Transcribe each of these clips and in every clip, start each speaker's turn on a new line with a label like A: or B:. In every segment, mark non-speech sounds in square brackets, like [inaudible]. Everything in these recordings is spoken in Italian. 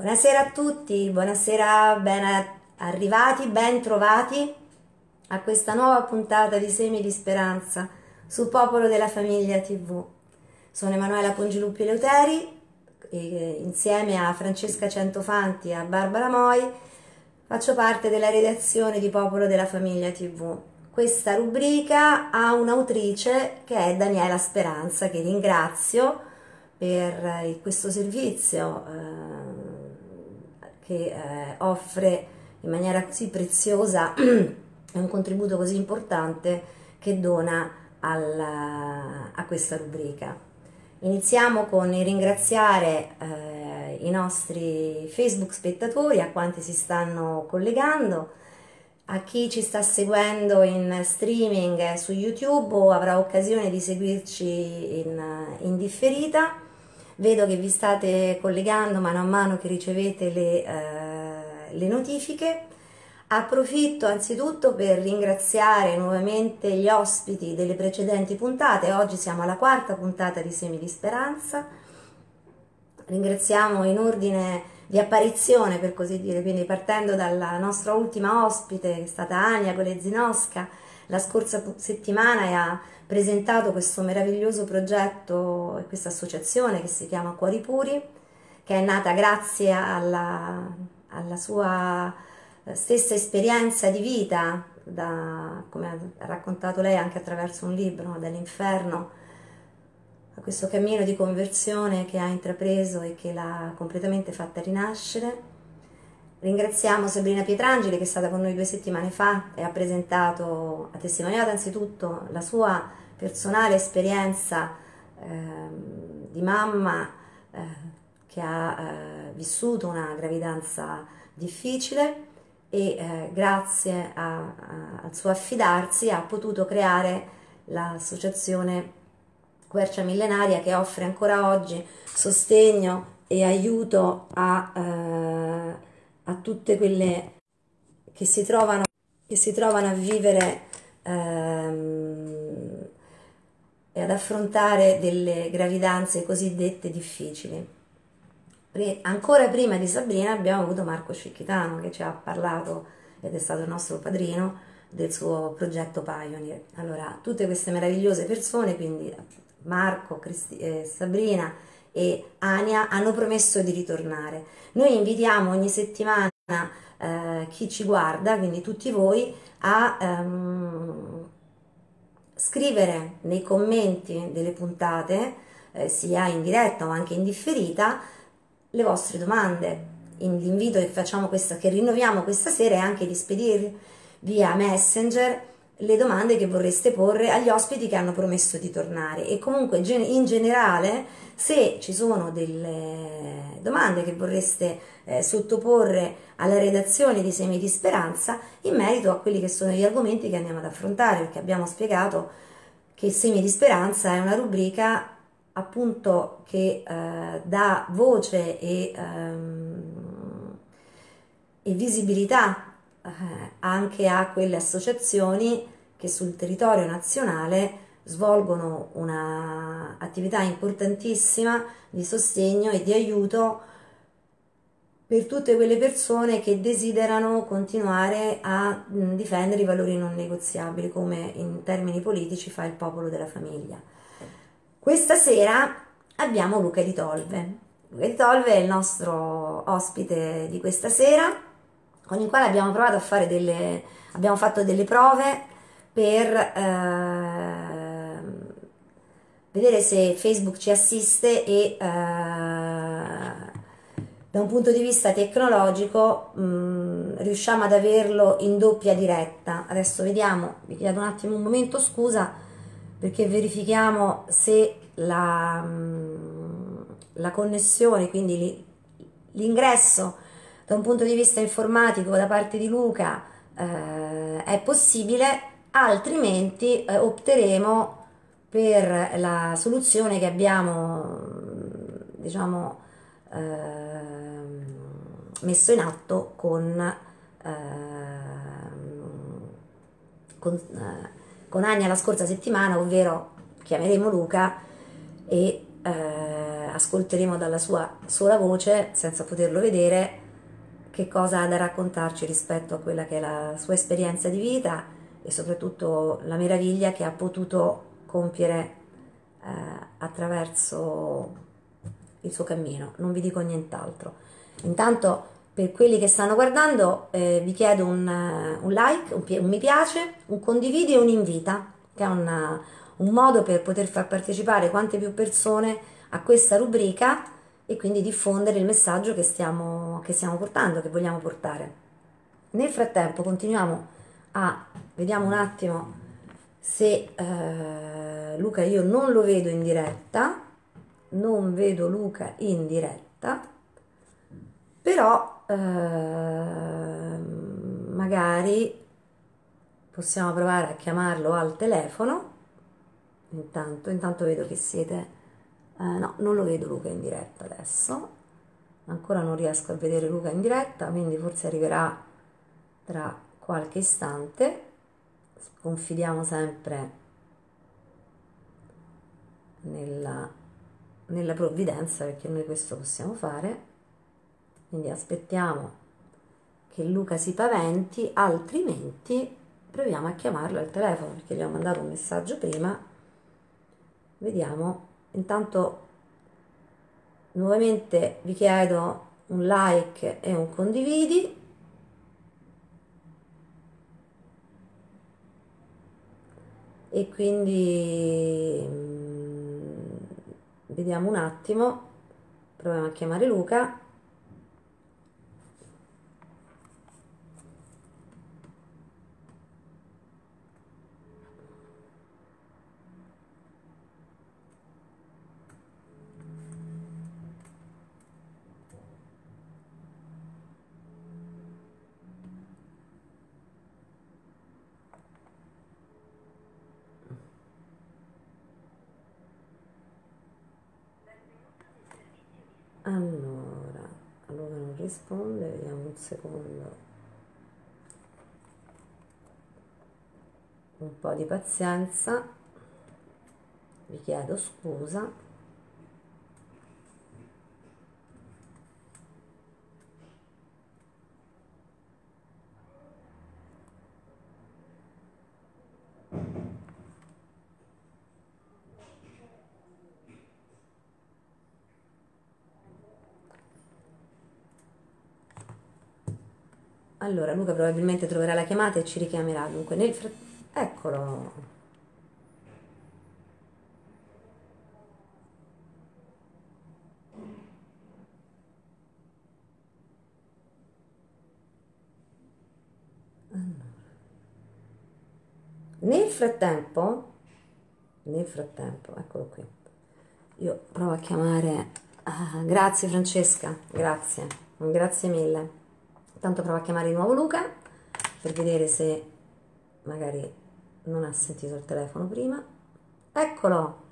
A: Buonasera a tutti, buonasera, ben arrivati, ben trovati a questa nuova puntata di Semi di Speranza sul Popolo della Famiglia TV. Sono Emanuela Pongiluppi Leuteri e insieme a Francesca Centofanti e a Barbara Moi faccio parte della redazione di Popolo della Famiglia TV. Questa rubrica ha un'autrice che è Daniela Speranza, che ringrazio per questo servizio. Eh, che eh, offre in maniera così preziosa [clears throat] un contributo così importante che dona alla, a questa rubrica. Iniziamo con il ringraziare eh, i nostri Facebook spettatori, a quanti si stanno collegando, a chi ci sta seguendo in streaming su YouTube o avrà occasione di seguirci in, in differita Vedo che vi state collegando mano a mano che ricevete le, eh, le notifiche. Approfitto anzitutto per ringraziare nuovamente gli ospiti delle precedenti puntate. Oggi siamo alla quarta puntata di Semi di Speranza. Ringraziamo in ordine di apparizione, per così dire, quindi partendo dalla nostra ultima ospite, che è stata Ania Golezinosca, la scorsa settimana e ha presentato questo meraviglioso progetto e questa associazione che si chiama Cuori Puri, che è nata grazie alla, alla sua stessa esperienza di vita, da, come ha raccontato lei anche attraverso un libro, dall'inferno a questo cammino di conversione che ha intrapreso e che l'ha completamente fatta rinascere. Ringraziamo Sabrina Pietrangeli che è stata con noi due settimane fa e ha presentato, ha testimoniato anzitutto la sua personale esperienza eh, di mamma eh, che ha eh, vissuto una gravidanza difficile e eh, grazie a, a, al suo affidarsi ha potuto creare l'associazione Quercia Millenaria che offre ancora oggi sostegno e aiuto a, eh, a tutte quelle che si trovano, che si trovano a vivere ehm, e ad affrontare delle gravidanze cosiddette difficili. Ancora prima di Sabrina abbiamo avuto Marco Scicchitano che ci ha parlato ed è stato il nostro padrino del suo progetto Pioneer. Allora, tutte queste meravigliose persone, quindi Marco, Cristi- eh, Sabrina e Ania, hanno promesso di ritornare. Noi invitiamo ogni settimana eh, chi ci guarda, quindi tutti voi, a ehm, scrivere nei commenti delle puntate, eh, sia in diretta o anche in differita, le vostre domande. L'invito che facciamo questa, che rinnoviamo questa sera è anche di spedirvi via Messenger le domande che vorreste porre agli ospiti che hanno promesso di tornare e comunque in generale se ci sono delle domande che vorreste eh, sottoporre alla redazione di Semi di Speranza in merito a quelli che sono gli argomenti che andiamo ad affrontare perché abbiamo spiegato che Semi di Speranza è una rubrica appunto che eh, dà voce e, ehm, e visibilità eh, anche a quelle associazioni che sul territorio nazionale svolgono un'attività importantissima di sostegno e di aiuto per tutte quelle persone che desiderano continuare a difendere i valori non negoziabili come in termini politici fa il popolo della famiglia. Questa sera abbiamo Luca Di Tolve. Luca Di Tolve è il nostro ospite di questa sera con il quale abbiamo provato a fare delle, abbiamo fatto delle prove per eh, vedere se Facebook ci assiste e eh, da un punto di vista tecnologico mh, mm, riusciamo ad averlo in doppia diretta. Adesso vediamo, vi chiedo un attimo un momento scusa perché verifichiamo se la, mm, la connessione, quindi l'ingresso da un punto di vista informatico da parte di Luca eh, è possibile, altrimenti eh, opteremo per la soluzione che abbiamo diciamo eh, messo in atto con, eh, con, eh, con Ania la scorsa settimana, ovvero chiameremo Luca e eh, ascolteremo dalla sua sola voce, senza poterlo vedere, che cosa ha da raccontarci rispetto a quella che è la sua esperienza di vita e soprattutto la meraviglia che ha potuto compiere eh, attraverso il suo cammino. Non vi dico nient'altro. Intanto per quelli che stanno guardando eh, vi chiedo un, un like, un, un, mi piace, un condividi e un invita, che è una, un modo per poter far partecipare quante più persone a questa rubrica e quindi diffondere il messaggio che stiamo, che stiamo portando, che vogliamo portare. Nel frattempo continuiamo a, vediamo un attimo se eh, Luca io non lo vedo in diretta, non vedo Luca in diretta, però Ehm, magari possiamo provare a chiamarlo al telefono. Intanto, intanto vedo che siete... Eh, no, non lo vedo Luca in diretta adesso. Ancora non riesco a vedere Luca in diretta, quindi forse arriverà tra qualche istante. Confidiamo sempre nella, nella provvidenza perché noi questo possiamo fare. Quindi aspettiamo che Luca si paventi, altrimenti proviamo a chiamarlo al telefono perché gli ho mandato un messaggio prima. Vediamo. Intanto nuovamente vi chiedo un like e un condividi. E quindi vediamo un attimo, proviamo a chiamare Luca. Allora, allora non risponde, vediamo un secondo. Un po' di pazienza, vi chiedo scusa. Allora, Luca probabilmente troverà la chiamata e ci richiamerà. Dunque, nel frattempo... Eccolo. Nel frattempo, nel frattempo, eccolo qui, io provo a chiamare, ah, grazie Francesca, grazie, grazie mille. Tanto provo a chiamare di nuovo Luca per vedere se magari non ha sentito il telefono prima. Eccolo,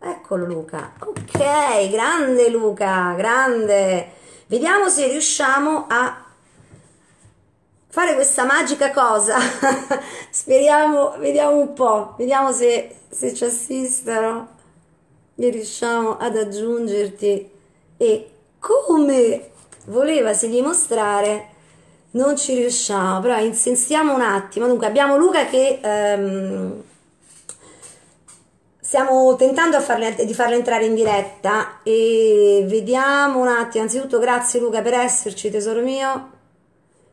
A: eccolo Luca. Ok, grande Luca, grande. Vediamo se riusciamo a fare questa magica cosa. [laughs] Speriamo, vediamo un po', vediamo se, se ci assistono e riusciamo ad aggiungerti e come volevasi dimostrare non ci riusciamo, però insistiamo un attimo. Dunque, abbiamo Luca che ehm, stiamo tentando farle, di farlo entrare in diretta e vediamo un attimo. Anzitutto, grazie Luca per esserci, tesoro mio.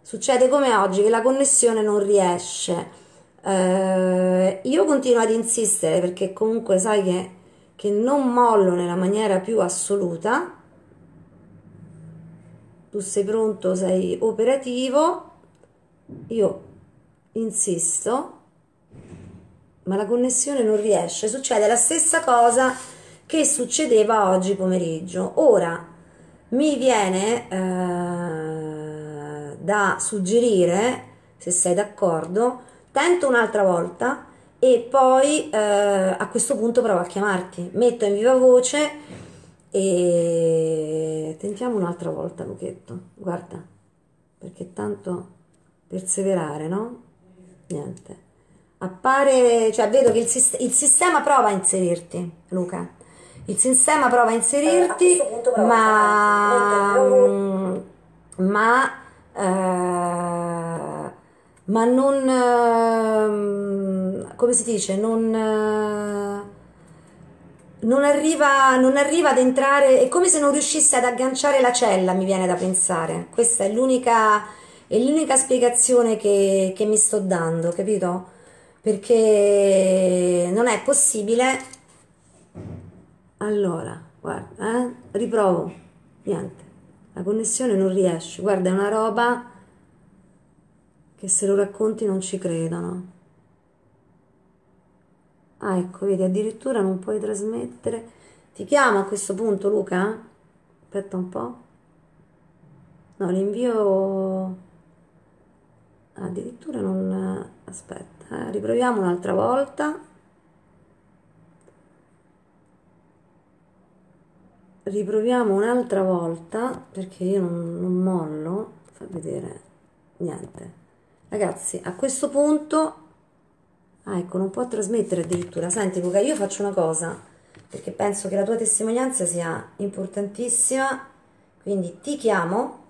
A: Succede come oggi che la connessione non riesce. Eh, io continuo ad insistere perché comunque sai che, che non mollo nella maniera più assoluta tu sei pronto, sei operativo, io insisto, ma la connessione non riesce. Succede la stessa cosa che succedeva oggi pomeriggio. Ora mi viene eh, da suggerire, se sei d'accordo, tento un'altra volta e poi eh, a questo punto provo a chiamarti. Metto in viva voce e tentiamo un'altra volta, Luchetto. Guarda, perché tanto perseverare, no? Niente. Appare, cioè vedo che il, sist- il sistema prova a inserirti, Luca. Il sistema prova a inserirti, ma, ma, eh, ma non, eh, come si dice, non, eh, non arriva, non arriva ad entrare, è come se non riuscisse ad agganciare la cella, mi viene da pensare. Questa è l'unica, è l'unica spiegazione che, che mi sto dando, capito? Perché non è possibile allora, guarda, eh? riprovo. Niente, la connessione non riesce. Guarda, è una roba che se lo racconti non ci credono. Ah, ecco, vedi, addirittura non puoi trasmettere. Ti chiamo a questo punto, Luca? Aspetta un po'. No, l'invio... Addirittura non... Aspetta, eh, riproviamo un'altra volta. riproviamo un'altra volta perché io non, non mollo fa vedere niente ragazzi a questo punto ah ecco non può trasmettere addirittura senti Luca io faccio una cosa perché penso che la tua testimonianza sia importantissima quindi ti chiamo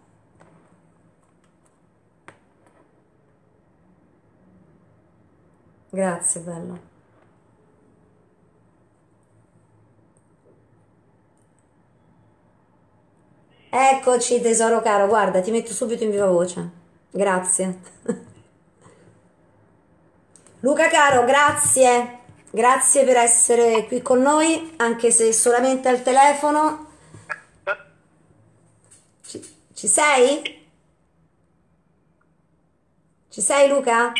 A: grazie bello Eccoci tesoro caro, guarda, ti metto subito in viva voce. Grazie. [laughs] Luca caro, grazie. Grazie per essere qui con noi, anche se solamente al telefono. Ci, ci sei? Ci sei Luca?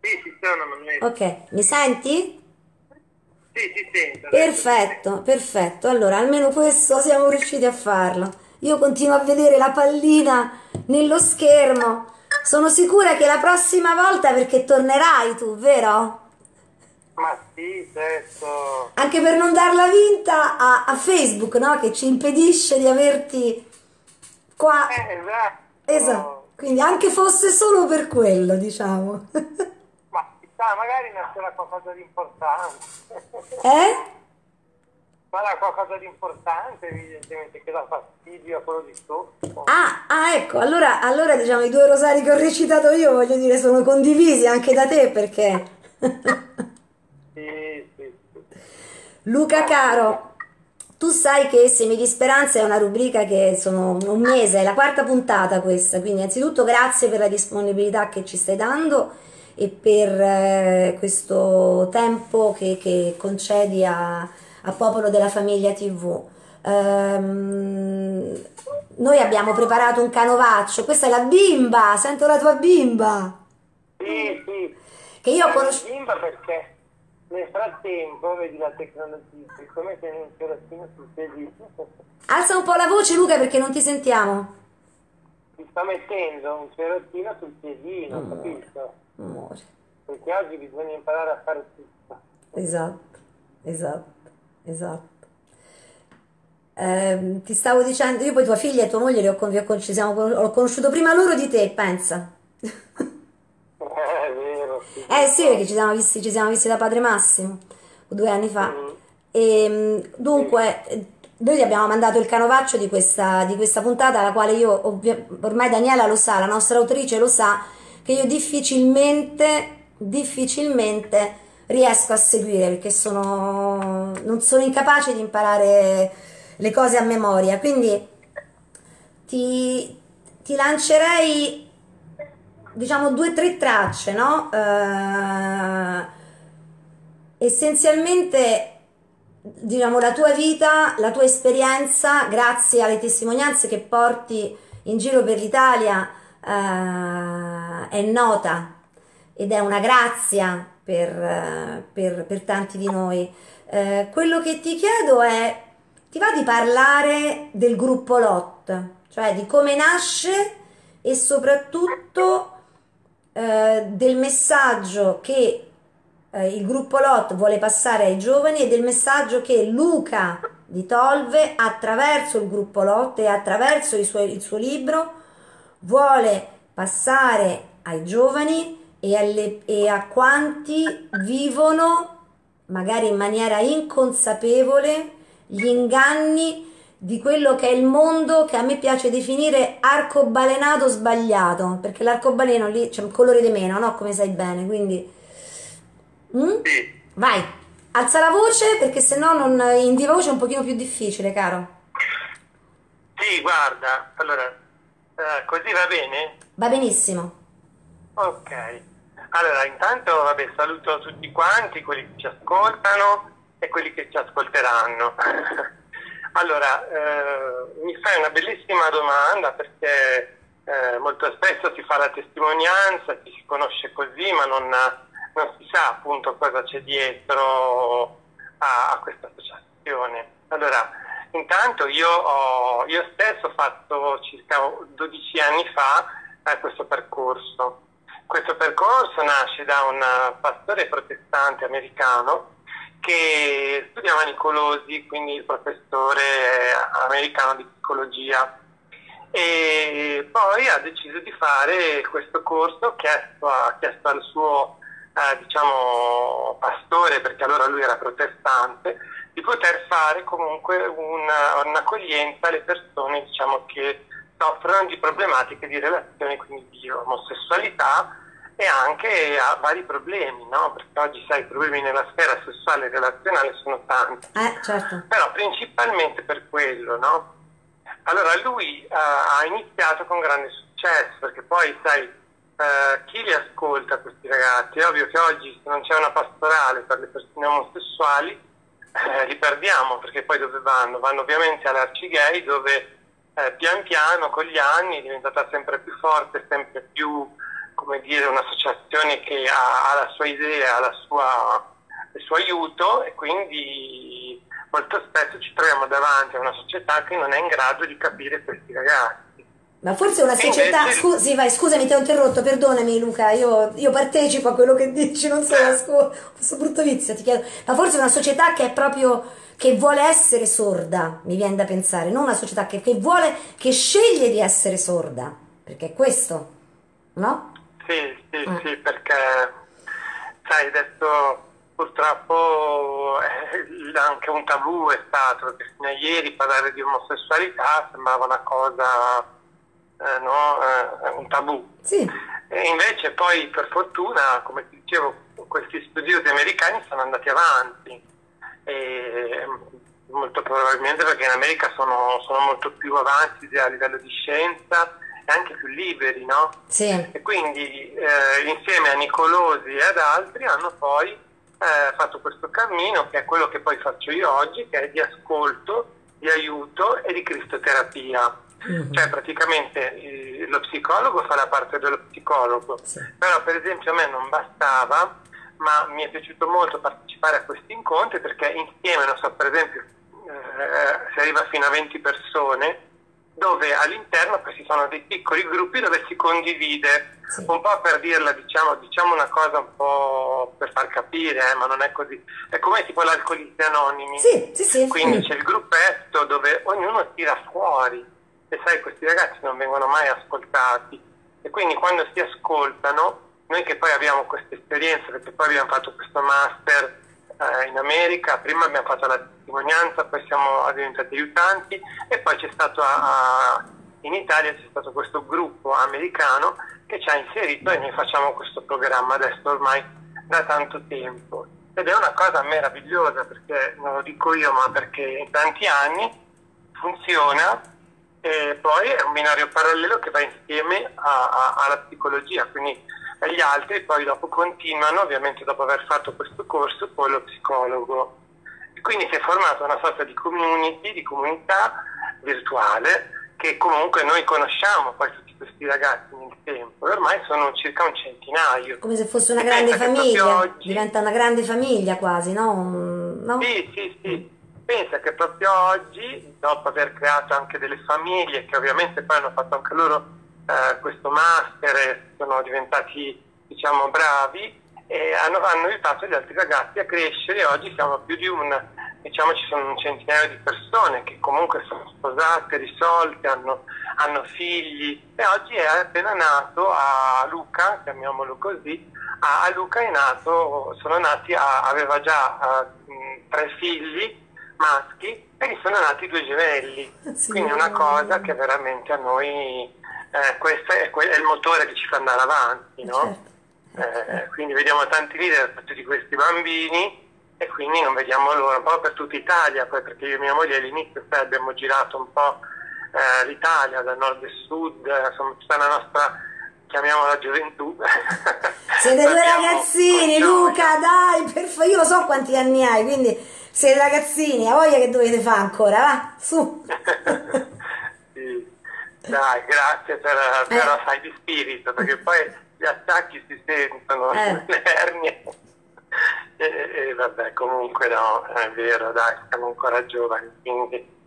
B: Sì, ci sono, Manuela.
A: Ok, mi senti?
B: Sì, ti sento.
A: Perfetto, perfetto. Allora, almeno questo siamo riusciti a farlo. Io continuo a vedere la pallina nello schermo. Sono sicura che la prossima volta, perché tornerai tu, vero?
B: Ma sì, certo.
A: Anche per non darla vinta a, a Facebook, no? Che ci impedisce di averti qua.
B: Eh, esatto.
A: Esatto. Quindi anche fosse solo per quello, diciamo.
B: Ma chissà, magari nascerà qualcosa di importante.
A: Eh?
B: Sarà qualcosa di importante, evidentemente, che dà fastidio a quello di sotto.
A: Ah, ah, ecco, allora, allora diciamo i due rosari che ho recitato io, voglio dire, sono condivisi anche da te perché... [laughs]
B: sì, sì, sì.
A: Luca caro, tu sai che Semi di Speranza è una rubrica che sono un mese, è la quarta puntata questa, quindi innanzitutto grazie per la disponibilità che ci stai dando e per eh, questo tempo che, che concedi a a Popolo della Famiglia TV. Um, noi abbiamo preparato un canovaccio, questa è la bimba, sento la tua bimba.
B: Sì, sì.
A: Che io ho conosciuto...
B: bimba perché nel frattempo, vedi la tecnologia, come se un fiorellino sul piedino.
A: Alza un po' la voce Luca perché non ti sentiamo.
B: Ti sto mettendo un fiorellino sul piedino,
A: Amore.
B: capito?
A: Amore.
B: Perché oggi bisogna imparare a fare tutto.
A: Esatto, esatto esatto. Eh, ti stavo dicendo, io poi tua figlia e tua moglie li ho, ho, ci siamo, ho conosciuto prima loro di te, pensa.
B: Eh, sì. [laughs]
A: Eh sì, perché ci siamo visti, ci siamo visti da Padre Massimo due anni fa.
B: Mm.
A: E, mm, dunque, noi ti abbiamo mandato il canovaccio di questa, di questa puntata, la quale io, ormai Daniela lo sa, la nostra autrice lo sa, che io difficilmente, difficilmente riesco a seguire perché sono, non sono incapace di imparare le cose a memoria. Quindi ti, ti lancerei, diciamo, due o tre tracce, no? Uh, essenzialmente, diciamo, la tua vita, la tua esperienza, grazie alle testimonianze che porti in giro per l'Italia, uh, è nota ed è una grazia per, per, per tanti di noi. Eh, quello che ti chiedo è, ti va di parlare del gruppo LOT, cioè di come nasce e soprattutto eh, del messaggio che eh, il gruppo LOT vuole passare ai giovani e del messaggio che Luca di Tolve attraverso il gruppo LOT e attraverso suoi, il suo libro vuole passare ai giovani e, alle, e a quanti vivono magari in maniera inconsapevole gli inganni di quello che è il mondo che a me piace definire arcobalenato sbagliato, perché l'arcobaleno lì c'è un colore di meno, no? Come sai bene, quindi... Mm? Vai, alza la voce perché sennò non, in viva voce è un pochino più difficile, caro.
B: Sì, guarda, allora, eh, così va bene?
A: Va benissimo.
B: Ok. Allora, intanto, vabbè, saluto tutti quanti, quelli che ci ascoltano e quelli che ci ascolteranno. [laughs] allora, eh, mi fai una bellissima domanda perché eh, molto spesso si fa la testimonianza, ci si conosce così, ma non, non si sa appunto cosa c'è dietro a, a questa associazione. Allora, intanto io, ho, io stesso ho fatto circa 12 anni fa eh, questo percorso. Questo percorso nasce da un pastore protestante americano che studiava Nicolosi, quindi il professore americano di psicologia, e poi ha deciso di fare questo corso, chiesto, ha chiesto al suo eh, diciamo, pastore, perché allora lui era protestante, di poter fare comunque una, un'accoglienza alle persone diciamo, che soffrono di problematiche di relazioni, quindi di omosessualità e anche a vari problemi, no? Perché oggi sai i problemi nella sfera sessuale e relazionale sono tanti.
A: Eh, certo.
B: Però principalmente per quello, no? Allora lui uh, ha iniziato con grande successo, perché poi sai, uh, chi li ascolta questi ragazzi? È ovvio che oggi se non c'è una pastorale per le persone omosessuali, eh, li perdiamo, perché poi dove vanno? Vanno ovviamente all'Arcigay dove eh, pian piano con gli anni è diventata sempre più forte, sempre più come dire, un'associazione che ha, ha, la sua idea, ha la sua, il suo aiuto e quindi molto spesso ci troviamo davanti a una società che non è in grado di capire questi ragazzi.
A: Ma forse una società, invece... scusi, vai, scusami, ti ho interrotto, perdonami Luca, io, io partecipo a quello che dici, non so, eh. questo brutto vizio, ti chiedo, ma forse una società che è proprio che vuole essere sorda, mi viene da pensare, non una società che, che vuole, che sceglie di essere sorda, perché è questo, no?
B: Sì, sì, eh. sì, perché sai, adesso purtroppo eh, anche un tabù è stato, perché fino a ieri parlare di omosessualità sembrava una cosa, eh, no, eh, un tabù.
A: Sì.
B: E invece poi per fortuna, come ti dicevo, questi studiosi americani sono andati avanti e molto probabilmente perché in America sono, sono molto più avanti a livello di scienza anche più liberi, no?
A: Sì.
B: E quindi eh, insieme a Nicolosi e ad altri hanno poi eh, fatto questo cammino che è quello che poi faccio io oggi, che è di ascolto, di aiuto e di cristoterapia. Mm-hmm. Cioè praticamente eh, lo psicologo fa la parte dello psicologo, sì. però per esempio a me non bastava ma mi è piaciuto molto partecipare a questi incontri perché insieme, non so, per esempio, eh, si arriva fino a 20 persone dove all'interno questi sono dei piccoli gruppi dove si condivide, sì. un po' per dirla, diciamo, diciamo, una cosa un po' per far capire, eh, ma non è così. È come tipo l'alcolisti anonimi.
A: Sì, sì, sì.
B: Quindi c'è il gruppetto dove ognuno tira fuori e sai, questi ragazzi non vengono mai ascoltati e quindi quando si ascoltano noi che poi abbiamo questa esperienza, perché poi abbiamo fatto questo master eh, in America, prima abbiamo fatto la testimonianza, poi siamo diventati aiutanti e poi c'è stato a, in Italia c'è stato questo gruppo americano che ci ha inserito e noi facciamo questo programma adesso ormai da tanto tempo. Ed è una cosa meravigliosa perché non lo dico io, ma perché in tanti anni funziona e poi è un binario parallelo che va insieme a, a, alla psicologia, quindi gli altri poi dopo continuano, ovviamente dopo aver fatto questo corso, con lo psicologo. E quindi si è formata una sorta di community, di comunità virtuale che comunque noi conosciamo poi tutti questi ragazzi nel tempo, ormai sono circa un centinaio.
A: Come se fosse una grande famiglia, oggi... diventa una grande famiglia quasi, no? no?
B: Sì, sì, sì. Pensa che proprio oggi, dopo aver creato anche delle famiglie che ovviamente poi hanno fatto anche loro eh, questo master sono diventati diciamo bravi e hanno, hanno, aiutato gli altri ragazzi a crescere. Oggi siamo più di un diciamo ci sono un centinaio di persone che comunque sono sposate, risolte, hanno, hanno figli. E oggi è appena nato a Luca, chiamiamolo così, a, a Luca è nato, sono nati, a, aveva già a, mh, tre figli maschi e gli sono nati due gemelli. Sì, Quindi è una cosa che veramente a noi, eh, questo è, è, il motore che ci fa andare avanti, no? Certo. Eh, quindi vediamo tanti video di questi bambini e quindi non vediamo l'ora, un po' per tutta Italia, poi perché io e mia moglie all'inizio abbiamo girato un po' eh, l'Italia da nord e sud, insomma tutta la nostra chiamiamola gioventù. [laughs]
A: Siete due ragazzini, Luca, dai, per fa- io lo so quanti anni hai, quindi siete ragazzini, a voglia che dovete fare ancora, va, su. [laughs]
B: Dai, grazie per, eh. però sai di spirito, perché poi gli attacchi si sentono, eh. le ernie. E, e, vabbè, comunque no, è vero, dai, siamo ancora giovani, quindi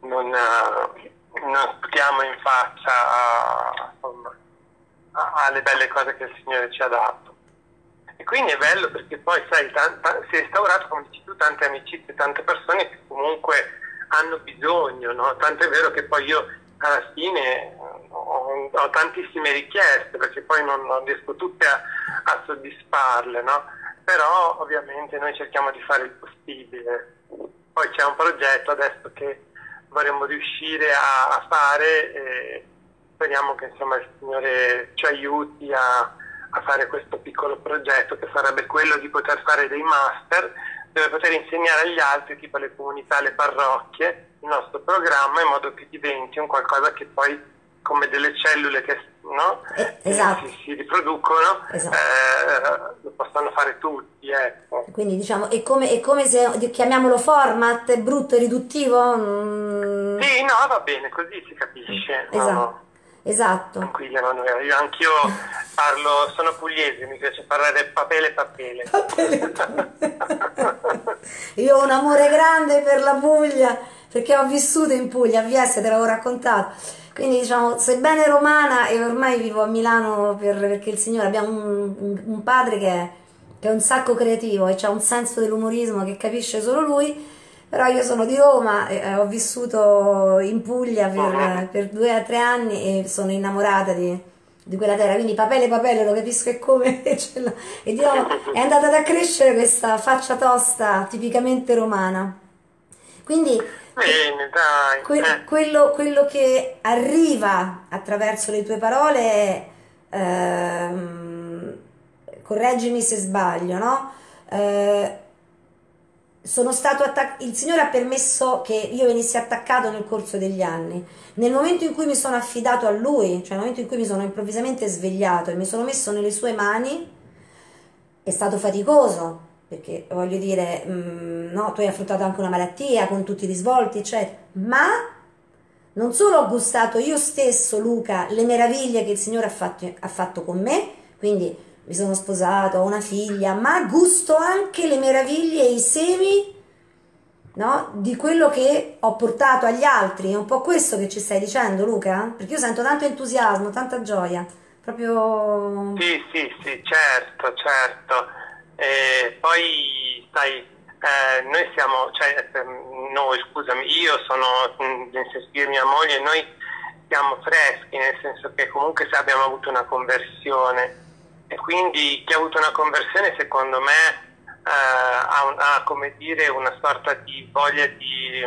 B: non, non sputiamo in faccia insomma, alle belle cose che il Signore ci ha dato. E quindi è bello perché poi sai, tanta, si è instaurato, come dici tu, tante amicizie, tante persone che comunque hanno bisogno, no? Tanto è vero che poi io alla fine ho, ho tantissime richieste perché poi non, non riesco tutte a, a soddisfarle, no? Però ovviamente noi cerchiamo di fare il possibile. Poi c'è un progetto adesso che vorremmo riuscire a, a fare e speriamo che insomma, il Signore ci aiuti a, a, fare questo piccolo progetto che sarebbe quello di poter fare dei master dove poter insegnare agli altri, tipo alle comunità, alle parrocchie, il nostro programma in modo che diventi un qualcosa che poi come delle cellule che no?
A: eh, esatto.
B: si, si, riproducono, esatto. eh, lo possono fare tutti. Ecco.
A: Quindi diciamo, è come, è come, se chiamiamolo format, è brutto e riduttivo?
B: Mm. Sì, no, va bene, così si capisce.
A: Esatto. No, Esatto.
B: Tranquilla Emanuele, io anch'io parlo, sono pugliese, mi piace parlare papele papele.
A: papele. io ho un amore grande per la Puglia, perché ho vissuto in Puglia, a Vieste, te l'avevo raccontato quindi diciamo, sebbene romana e ormai vivo a Milano per, perché il Signore, abbiamo un, un, un padre che è, che è, un sacco creativo e ha un senso dell'umorismo che capisce solo lui, però io sono di Roma, e, ho vissuto in Puglia per, per due o tre anni e sono innamorata di, di quella terra, quindi papele papele lo capisco [laughs] e come e diciamo, è andata ad accrescere questa faccia tosta tipicamente romana. Quindi
B: Bene, dai.
A: Que- eh. quello, quello, che arriva attraverso le tue parole è, ehm, correggimi se sbaglio, no? Eh, sono stato attac- il Signore ha permesso che io venissi attaccato nel corso degli anni. Nel momento in cui mi sono affidato a Lui, cioè nel momento in cui mi sono improvvisamente svegliato e mi sono messo nelle sue mani, è stato faticoso, perché voglio dire, mh, mm, no, tu hai affrontato anche una malattia con tutti i risvolti, eccetera, ma non solo ho gustato io stesso, Luca, le meraviglie che il Signore ha fatto, ha fatto con me, quindi mi sono sposato, ho una figlia, ma gusto anche le meraviglie e i semi no, di quello che ho portato agli altri. È un po' questo che ci stai dicendo, Luca? Perché io sento tanto entusiasmo, tanta gioia. Proprio...
B: Sì, sì, sì, certo, certo. E poi, sai, eh, noi siamo, cioè, ehm, noi, scusami, io sono, senso io e mia moglie, noi siamo freschi, nel senso che comunque abbiamo avuto una conversione e quindi chi ha avuto una conversione secondo me eh, ha, ha, come dire una sorta di voglia di,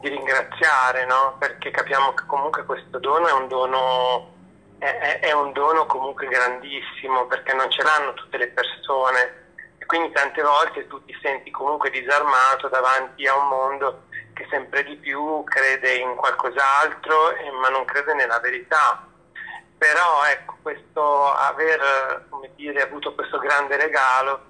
B: di ringraziare, no? perché capiamo che comunque questo dono è un dono, è, è un dono comunque grandissimo perché non ce l'hanno tutte le persone quindi tante volte tu ti senti comunque disarmato davanti a un mondo che sempre di più crede in qualcos'altro ma non crede nella verità. Però ecco, questo aver dire, avuto questo grande regalo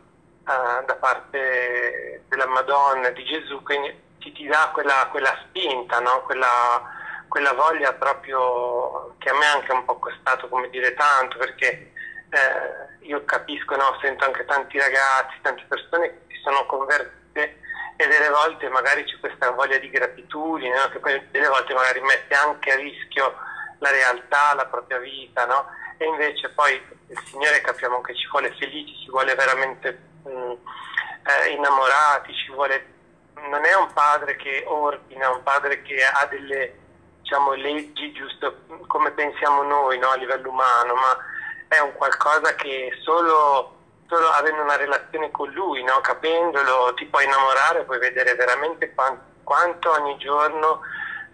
B: eh, da parte della Madonna di Gesù, quindi ti, ti dà quella, quella spinta, no? quella, quella, voglia proprio che a me anche un po' costato come dire tanto, perché eh, io capisco, no, sento anche tanti ragazzi, tante persone che si sono convertite e delle volte magari c'è questa voglia di gratitudine, no, che poi delle volte magari mette anche a rischio la realtà, la propria vita, no? E invece poi il Signore capiamo che ci vuole felici, ci vuole veramente mh, mm, eh, innamorati, ci vuole... Non è un padre che ordina, è un padre che ha delle diciamo, leggi giusto come pensiamo noi no? a livello umano, ma è un qualcosa che solo solo avendo una relazione con lui, no? capendolo, ti puoi innamorare, puoi vedere veramente quanto, quanto ogni giorno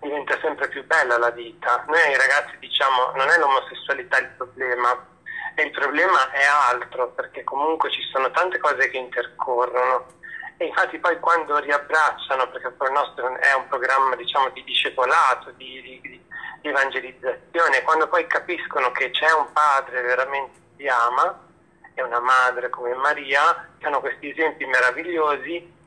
B: diventa sempre più bella la vita. Noi ragazzi diciamo non è l'omosessualità il problema, e il problema è altro, perché comunque ci sono tante cose che intercorrono. E infatti poi quando riabbracciano, perché il nostro è un programma diciamo, di discepolato, di, di, di, evangelizzazione, quando poi capiscono che c'è un padre veramente che ti ama e una madre come Maria, che hanno questi esempi meravigliosi,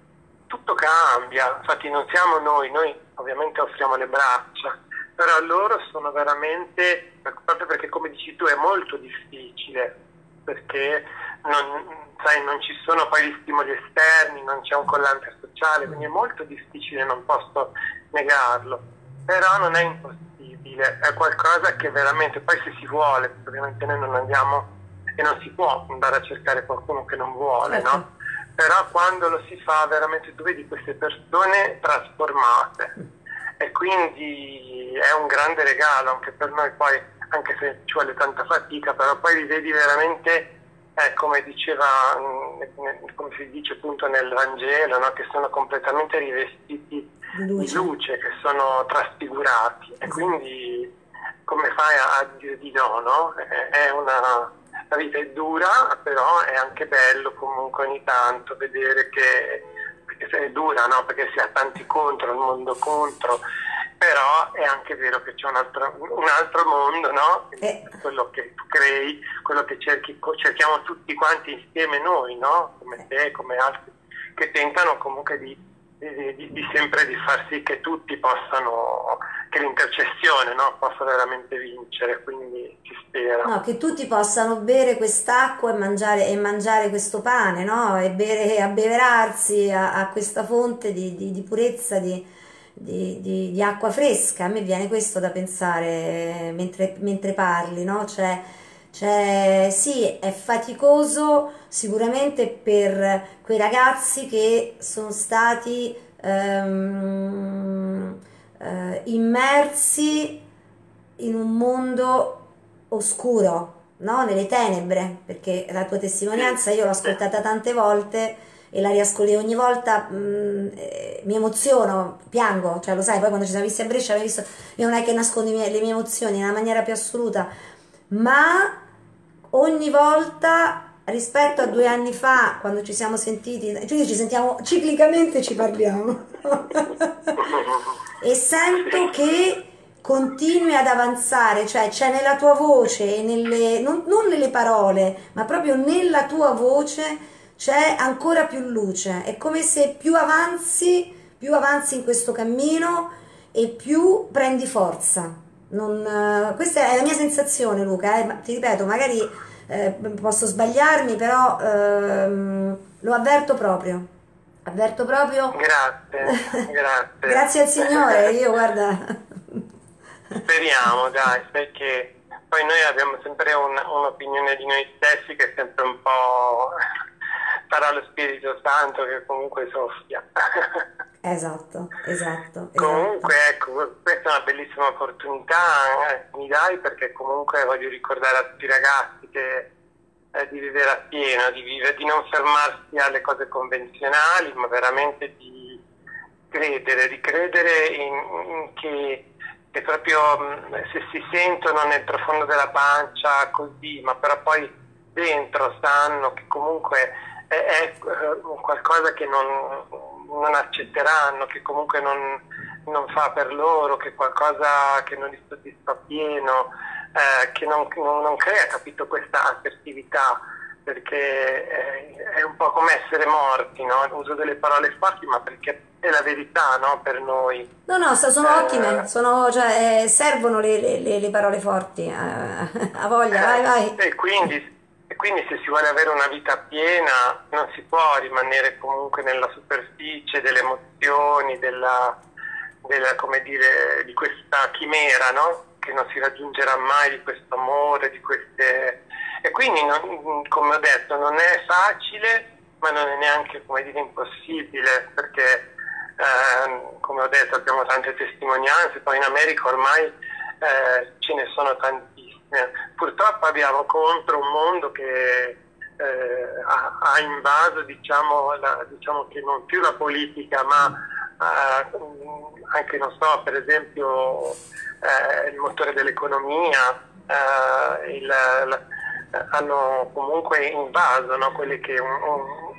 B: tutto cambia. Infatti non siamo noi, noi ovviamente offriamo le braccia, però loro sono veramente, proprio perché come dici tu è molto difficile, perché non, sai, non ci sono poi gli stimoli esterni, non c'è un collante sociale, quindi è molto difficile, non posso negarlo, però non è impossibile, è qualcosa che veramente, poi se si vuole, ovviamente noi non andiamo e non si può andare a cercare qualcuno che non vuole, no? Però quando lo si fa veramente tu vedi queste persone trasformate e quindi è un grande regalo anche per noi poi, anche se ci vuole tanta fatica, però poi li vedi veramente, eh, come diceva, come si dice appunto nel Vangelo, no? che sono completamente rivestiti di luce, di luce che sono trasfigurati e quindi come fai a, dire di no? no? È una, la vita è dura, però è anche bello comunque ogni tanto vedere che è dura, no? perché si ha tanti contro, il mondo contro, però è anche vero che c'è un altro, un altro mondo, no? eh. quello che tu crei, quello che cerchi, cerchiamo tutti quanti insieme noi, no? come te, come altri, che tentano comunque di, di, di, sempre di far sì che tutti possano, che l'intercessione no? possa veramente vincere, quindi si spera.
A: No, che tutti possano bere quest'acqua e mangiare, e mangiare questo pane, no? e bere, abbeverarsi a, a questa fonte di, di purezza, di di, di, acqua fresca. A me viene questo da pensare mentre, mentre parli, no? Cioè, cioè, sì, è faticoso sicuramente per quei ragazzi che sono stati um, uh, immersi in un mondo oscuro, no? nelle tenebre, perché la tua testimonianza io l'ho ascoltata tante volte e la riascolto ogni volta mh, mm, eh, mi emoziono, piango, cioè lo sai, poi quando ci siamo visti a Brescia visto, io non è che nascondo le mie emozioni nella maniera più assoluta, ma ogni volta rispetto a due anni fa quando ci siamo sentiti, cioè ci sentiamo ciclicamente ci parliamo [laughs] e sento che continui ad avanzare, cioè c'è nella tua voce, nelle, non, non nelle parole, ma proprio nella tua voce c'è ancora più luce, è come se più avanzi, più avanzi in questo cammino e più prendi forza. Non, uh, questa è la mia sensazione, Luca. Eh, ti ripeto, magari eh, posso sbagliarmi, però ehm, lo avverto proprio. Avverto proprio.
B: Grazie, grazie.
A: grazie al Signore, io guarda.
B: Speriamo, dai, perché poi noi abbiamo sempre un, un'opinione di noi stessi che è sempre un po' [laughs] sarà lo Spirito Santo che comunque soffia.
A: Esatto, esatto.
B: Comunque ecco, questa è una bellissima opportunità, eh, mi dai perché comunque voglio ricordare a tutti i ragazzi che eh, di vivere appieno, di, vivere, di non fermarsi alle cose convenzionali, ma veramente di credere, di credere in, in che, che, proprio mm, se si sentono nel profondo della pancia così, ma però poi dentro sanno che comunque è, è eh, qualcosa che non, non, accetteranno, che comunque non, non, fa per loro, che qualcosa che non li soddisfa pieno, eh, che non, non, crea, capito, questa assertività, perché è, è, un po' come essere morti, no? uso delle parole forti, ma perché è la verità no? per noi.
A: No, no, sono eh, ottime, sono, cioè, eh, servono le, le, le, parole forti, eh, [laughs] a voglia, vai, vai.
B: E quindi e quindi se si vuole avere una vita piena non si può rimanere comunque nella superficie delle emozioni, della, della, dire, di questa chimera, no? che non si raggiungerà mai, di questo amore, di queste... E quindi, non, come ho detto, non è facile, ma non è neanche dire, impossibile, perché, eh, come ho detto, abbiamo tante testimonianze, poi in America ormai eh, ce ne sono tantissime eh, purtroppo abbiamo contro un mondo che eh, ha, ha, invaso diciamo, la, diciamo, che non più la politica ma eh, anche so per esempio eh, il motore dell'economia eh, il, la, hanno comunque invaso no? quelli che un, un,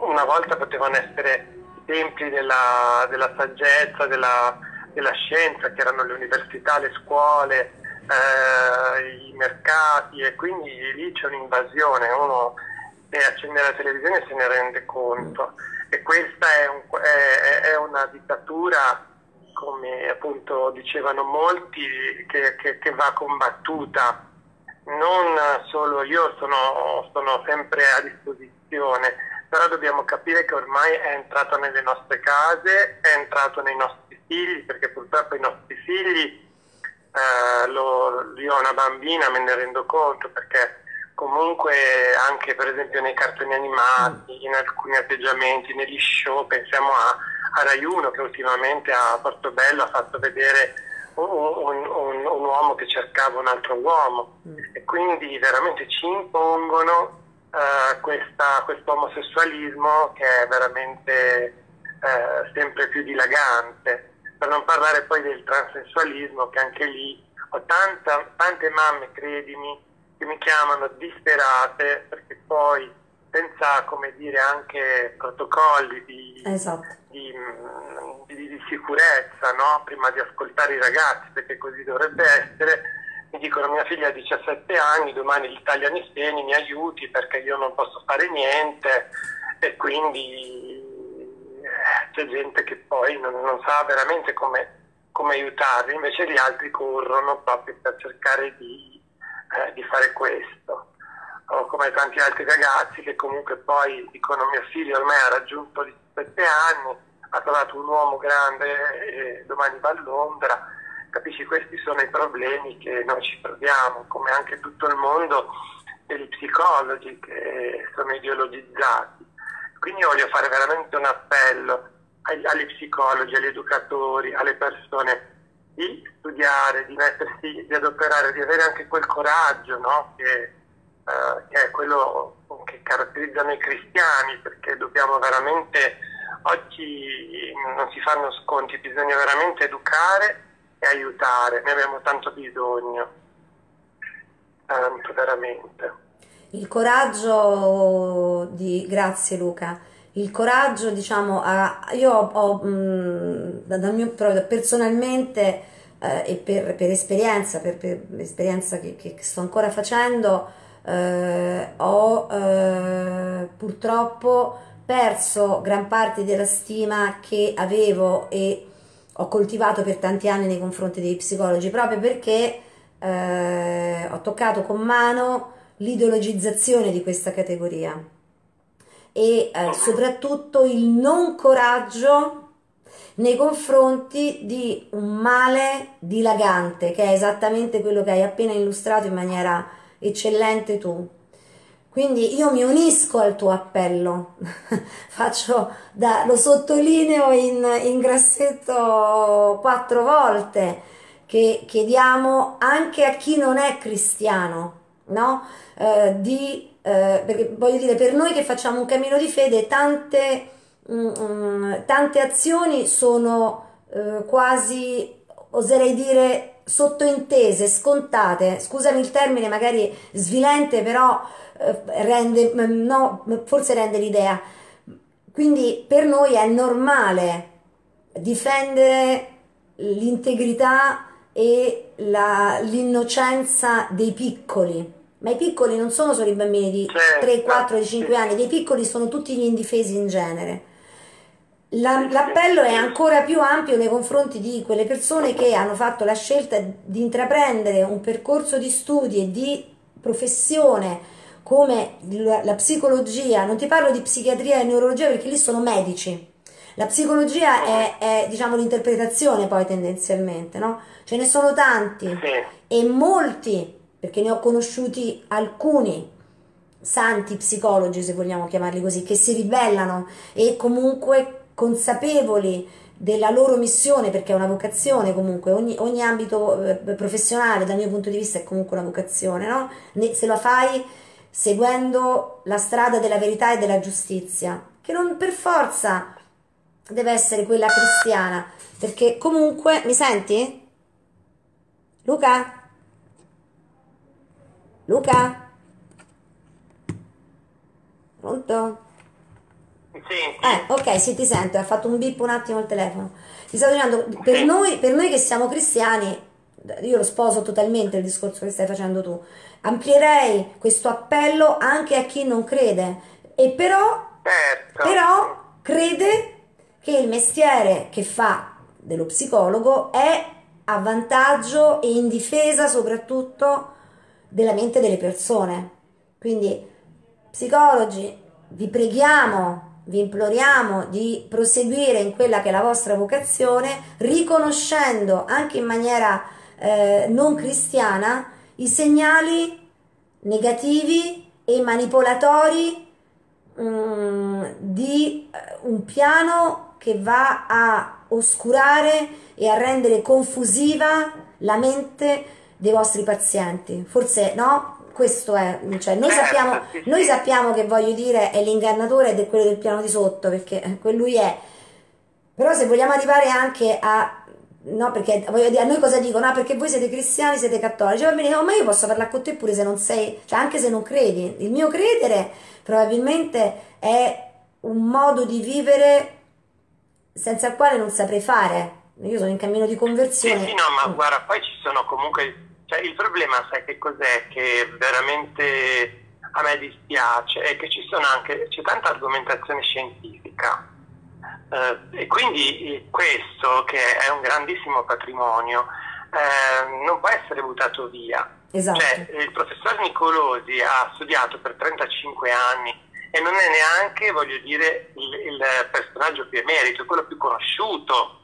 B: una volta potevano essere i templi della, della saggezza, della, della, scienza, che erano le università, le scuole, eh, i mercati e quindi lì c'è un'invasione, uno se accende la televisione se ne rende conto. E questa è, un, è, è una dittatura come appunto dicevano molti che, che, che va combattuta. Non solo io sono, sono, sempre a disposizione, però dobbiamo capire che ormai è entrato nelle nostre case, è entrato nei nostri figli, perché purtroppo i nostri figli, eh, lo, io ho una bambina, me ne rendo conto, perché comunque anche per esempio nei cartoni animati, in alcuni atteggiamenti, negli show, pensiamo a, a Rai 1 che ultimamente a Portobello ha fatto vedere un, un, un, un, uomo che cercava un altro uomo mm. e quindi veramente ci impongono uh, questo omosessualismo che è veramente uh, sempre più dilagante. Per non parlare poi del transessualismo che anche lì ho tanta, tante mamme, credimi, che mi chiamano disperate perché poi senza come dire anche protocolli di, esatto. di, di, di sicurezza no? prima di ascoltare i ragazzi perché così dovrebbe essere mi dicono mia figlia ha 17 anni domani gli tagliano i seni mi aiuti perché io non posso fare niente e quindi c'è gente che poi non, non sa veramente come, come aiutarli invece gli altri corrono proprio per cercare di, eh, di fare questo o come tanti altri ragazzi che comunque poi dicono mio figlio ormai ha raggiunto 17 anni, ha trovato un uomo grande e domani va a Londra. Capisci, questi sono i problemi che noi ci troviamo, come anche tutto il mondo degli psicologi che sono ideologizzati. Quindi voglio fare veramente un appello agli, agli psicologi, agli educatori, alle persone di studiare, di mettersi, di adoperare, di avere anche quel coraggio no? che eh, che è quello che caratterizza noi cristiani, perché dobbiamo veramente, oggi non si fanno sconti, bisogna veramente educare e aiutare, ne abbiamo tanto bisogno, tanto veramente.
A: Il coraggio di, grazie Luca, il coraggio diciamo, a, io ho, ho mh, dal mio, personalmente eh, e per, per, esperienza, per, per l'esperienza che, che sto ancora facendo, eh, ho eh, purtroppo perso gran parte della stima che avevo e ho coltivato per tanti anni nei confronti dei psicologi proprio perché eh, ho toccato con mano l'ideologizzazione di questa categoria e eh, soprattutto il non coraggio nei confronti di un male dilagante che è esattamente quello che hai appena illustrato in maniera eccellente tu. Quindi io mi unisco al tuo appello, [laughs] faccio da, lo sottolineo in, in grassetto quattro volte, che chiediamo anche a chi non è cristiano, no? Eh, di, eh, perché voglio dire, per noi che facciamo un cammino di fede, tante, mm, mm tante azioni sono eh, quasi, oserei dire, sottointese, scontate, scusami il termine magari svilente, però eh, rende, mm, no, forse rende l'idea. Quindi per noi è normale difendere l'integrità e l'innocenza dei piccoli. Ma i piccoli non sono solo i bambini di 3, 4, 5 anni, dei piccoli sono tutti gli indifesi in genere. La, l'appello è ancora più ampio nei confronti di quelle persone che hanno fatto la scelta di intraprendere un percorso di studi e di professione come la, la psicologia, non ti parlo di psichiatria e neurologia perché lì sono medici, la psicologia è, è diciamo l'interpretazione poi tendenzialmente, no? Ce ne sono tanti e molti, perché ne ho conosciuti alcuni santi psicologi, se vogliamo chiamarli così, che si ribellano e comunque consapevoli della loro missione, perché è una vocazione comunque, ogni, ogni ambito eh, professionale dal mio punto di vista è comunque una vocazione, no? Se la fai seguendo la strada della verità e della giustizia, che non per forza deve essere quella cristiana, perché comunque mi senti? Luca? Luca? Pronto?
B: Sì.
A: Eh, ok, sì, ti sento, ha fatto un bip un attimo il telefono. Ti sto dicendo, per noi, per noi che siamo cristiani, io lo sposo totalmente il discorso che stai facendo tu, amplierei questo appello anche a chi non crede, e però,
B: Certo.
A: però crede che il mestiere che fa dello psicologo è a vantaggio e in difesa soprattutto della mente delle persone. Quindi, psicologi, vi preghiamo, vi imploriamo di proseguire in quella che è la vostra vocazione, riconoscendo anche in maniera eh, non cristiana i segnali negativi e manipolatori mm, di eh, un piano che va a oscurare e a rendere confusiva la mente dei vostri pazienti. Forse no? Questo è, cioè noi
B: Certo,
A: sappiamo, noi sappiamo che voglio dire è l'ingannatore ed è quello del piano di sotto, perché eh, quel lui è. Però se vogliamo arrivare anche a No, perché voglio dire, a noi cosa dicono? Ah, perché voi siete cristiani, siete cattolici. Va bene, no, ma io posso parlare con te pure se non sei, cioè anche se non credi. Il mio credere probabilmente è un modo di vivere senza il quale non saprei fare. Io sono in cammino di
B: Sì,
A: conversione.
B: sì, no, ma guarda, poi ci sono comunque, cioè il problema sai che cos'è? Che veramente a me dispiace è che ci sono anche, c'è tanta argomentazione scientifica eh, e quindi eh, questo che è un grandissimo patrimonio eh, non può essere buttato via.
A: Esatto.
B: Cioè, il professor Nicolosi ha studiato per 35 anni e non è neanche, voglio dire, il, il personaggio più emerito, quello più conosciuto,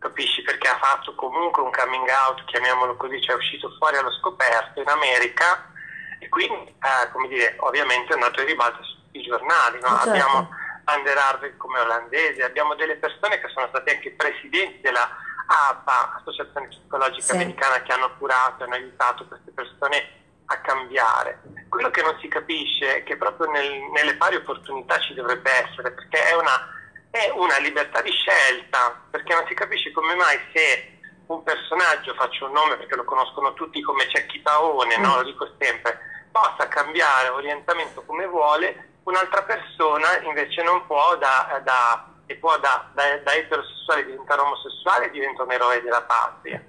B: capisci? Perché ha fatto comunque un coming out, chiamiamolo così, cioè è uscito fuori allo scoperto in America e quindi, eh, come dire, ovviamente è andato in ribalta su tutti i giornali, no?
A: Certo.
B: Abbiamo Ander Harvey come olandese, abbiamo delle persone che sono state anche presidenti della APA, Associazione Psicologica
A: Sì.
B: Americana, che hanno curato e hanno aiutato queste persone a cambiare. Quello che non si capisce è che proprio nel- nelle pari opportunità ci dovrebbe essere, perché è una, è una libertà di scelta, perché non si capisce come mai se un personaggio, faccio un nome perché lo conoscono tutti come Cecchi Paone, no? lo dico sempre, possa cambiare orientamento come vuole, un'altra persona invece non può da, da- e può da, da- da eterosessuale diventare omosessuale e diventa un eroe della patria.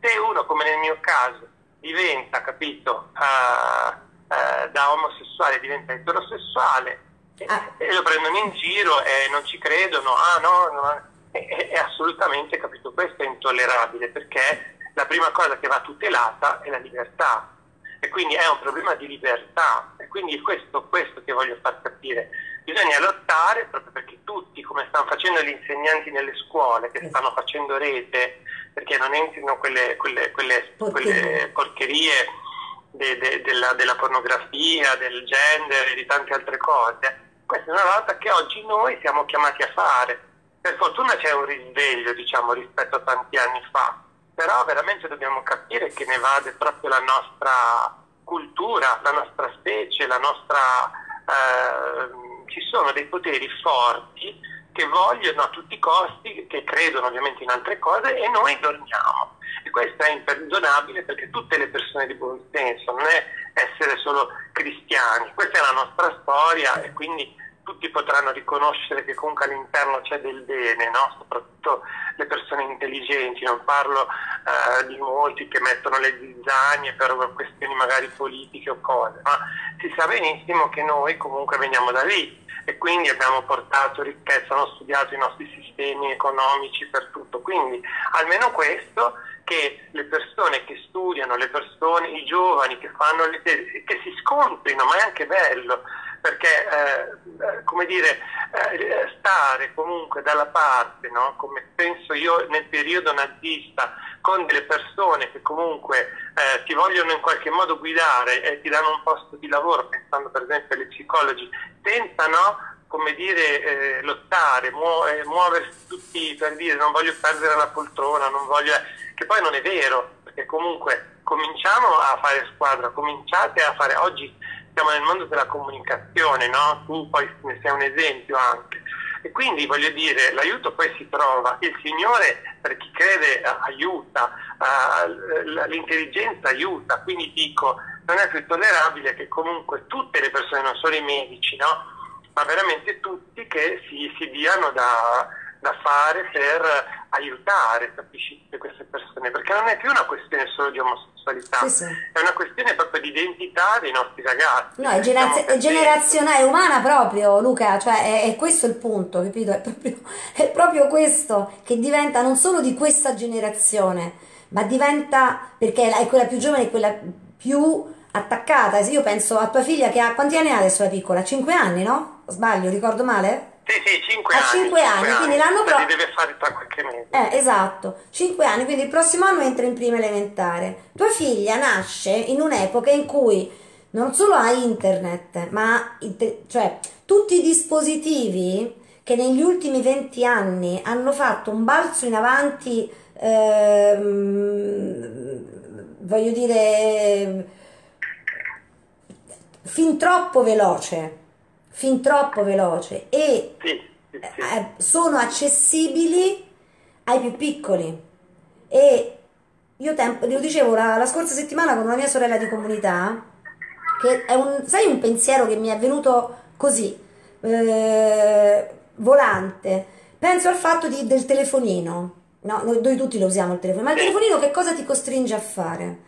B: Se uno, come nel mio caso, diventa, capito, eh, eh, da omosessuale diventa eterosessuale
A: Ah.
B: e lo prendono in giro e non ci credono, ah no, no, è, è- assolutamente, capito, questo è intollerabile perché la prima cosa che va tutelata è la libertà e quindi è un problema di libertà e quindi questo, questo che voglio far capire. Bisogna lottare proprio perché tutti, come stanno facendo gli insegnanti nelle scuole, che stanno facendo rete, perché non entrino quelle, quelle, quelle,
A: Porcherie.
B: quelle porcherie de- de- della, della pornografia, del gender e di tante altre cose. Questa è una lotta che oggi noi siamo chiamati a fare. Per fortuna c'è un risveglio, diciamo, rispetto a tanti anni fa, però veramente dobbiamo capire che ne vade proprio la nostra cultura, la nostra specie, la nostra... eh, ci sono dei poteri forti che vogliono a tutti i costi, che credono ovviamente in altre cose e noi dormiamo. E questo è imperdonabile perché tutte le persone di buon senso, non è essere solo cristiani, questa è la nostra storia e quindi tutti potranno riconoscere che comunque all'interno c'è del bene, no? soprattutto le persone intelligenti, non parlo eh, di molti che mettono le zizzanie per questioni magari politiche o cose, ma si sa benissimo che noi comunque veniamo da lì e quindi abbiamo portato ricchezza, hanno studiato i nostri sistemi economici per tutto, quindi almeno questo che le persone che studiano, le persone, i giovani che fanno le tesi, che si scontrino, ma è anche bello, perché eh, come dire, eh, stare comunque dalla parte, no? come penso io nel periodo nazista, con delle persone che comunque eh, ti vogliono in qualche modo guidare e ti danno un posto di lavoro, pensando per esempio agli psicologi, senza no, come dire, eh, lottare, muo- eh, muoversi tutti per dire non voglio perdere la poltrona, non voglio... che poi non è vero, perché comunque cominciamo a fare squadra, cominciate a fare oggi siamo nel mondo della comunicazione, no? Tu poi ne sei un esempio anche. E quindi voglio dire, l'aiuto poi si trova, il Signore per chi crede aiuta, l'intelligenza aiuta, quindi dico, non è più tollerabile che comunque tutte le persone, non solo i medici, no? Ma veramente tutti che si, si diano da, da fare per aiutare capisci, queste persone, perché non è più una questione solo di omosessualità, sì, sì. è una questione proprio di identità dei nostri ragazzi.
A: No, è, generaz- è generazionale, è umana proprio, Luca, cioè è, è questo il punto, capito? È proprio, [laughs] è proprio questo che diventa non solo di questa generazione, ma diventa, perché è quella più giovane, quella più attaccata. Io penso a tua figlia che ha, quanti anni ha adesso la piccola? 5 anni, no? Sbaglio, ricordo male?
B: Sì, sì, 5
A: anni. A 5 anni, anni, quindi l'anno
B: prossimo... deve fare tra qualche mese.
A: Eh, esatto, 5 anni, quindi il prossimo anno entra in prima elementare. Tua figlia nasce in un'epoca in cui non solo ha internet, ma cioè, tutti i dispositivi che negli ultimi 20 anni hanno fatto un balzo in avanti, ehm, voglio dire, fin troppo veloce fin troppo veloce e sì, sì, sì. Eh, sono accessibili ai più piccoli e io tempo, lo dicevo la, la, scorsa settimana con una mia sorella di comunità che è un, sai un pensiero che mi è venuto così eh, volante penso al fatto di, del telefonino no? noi, noi tutti lo usiamo il telefono ma il telefonino che cosa ti costringe a fare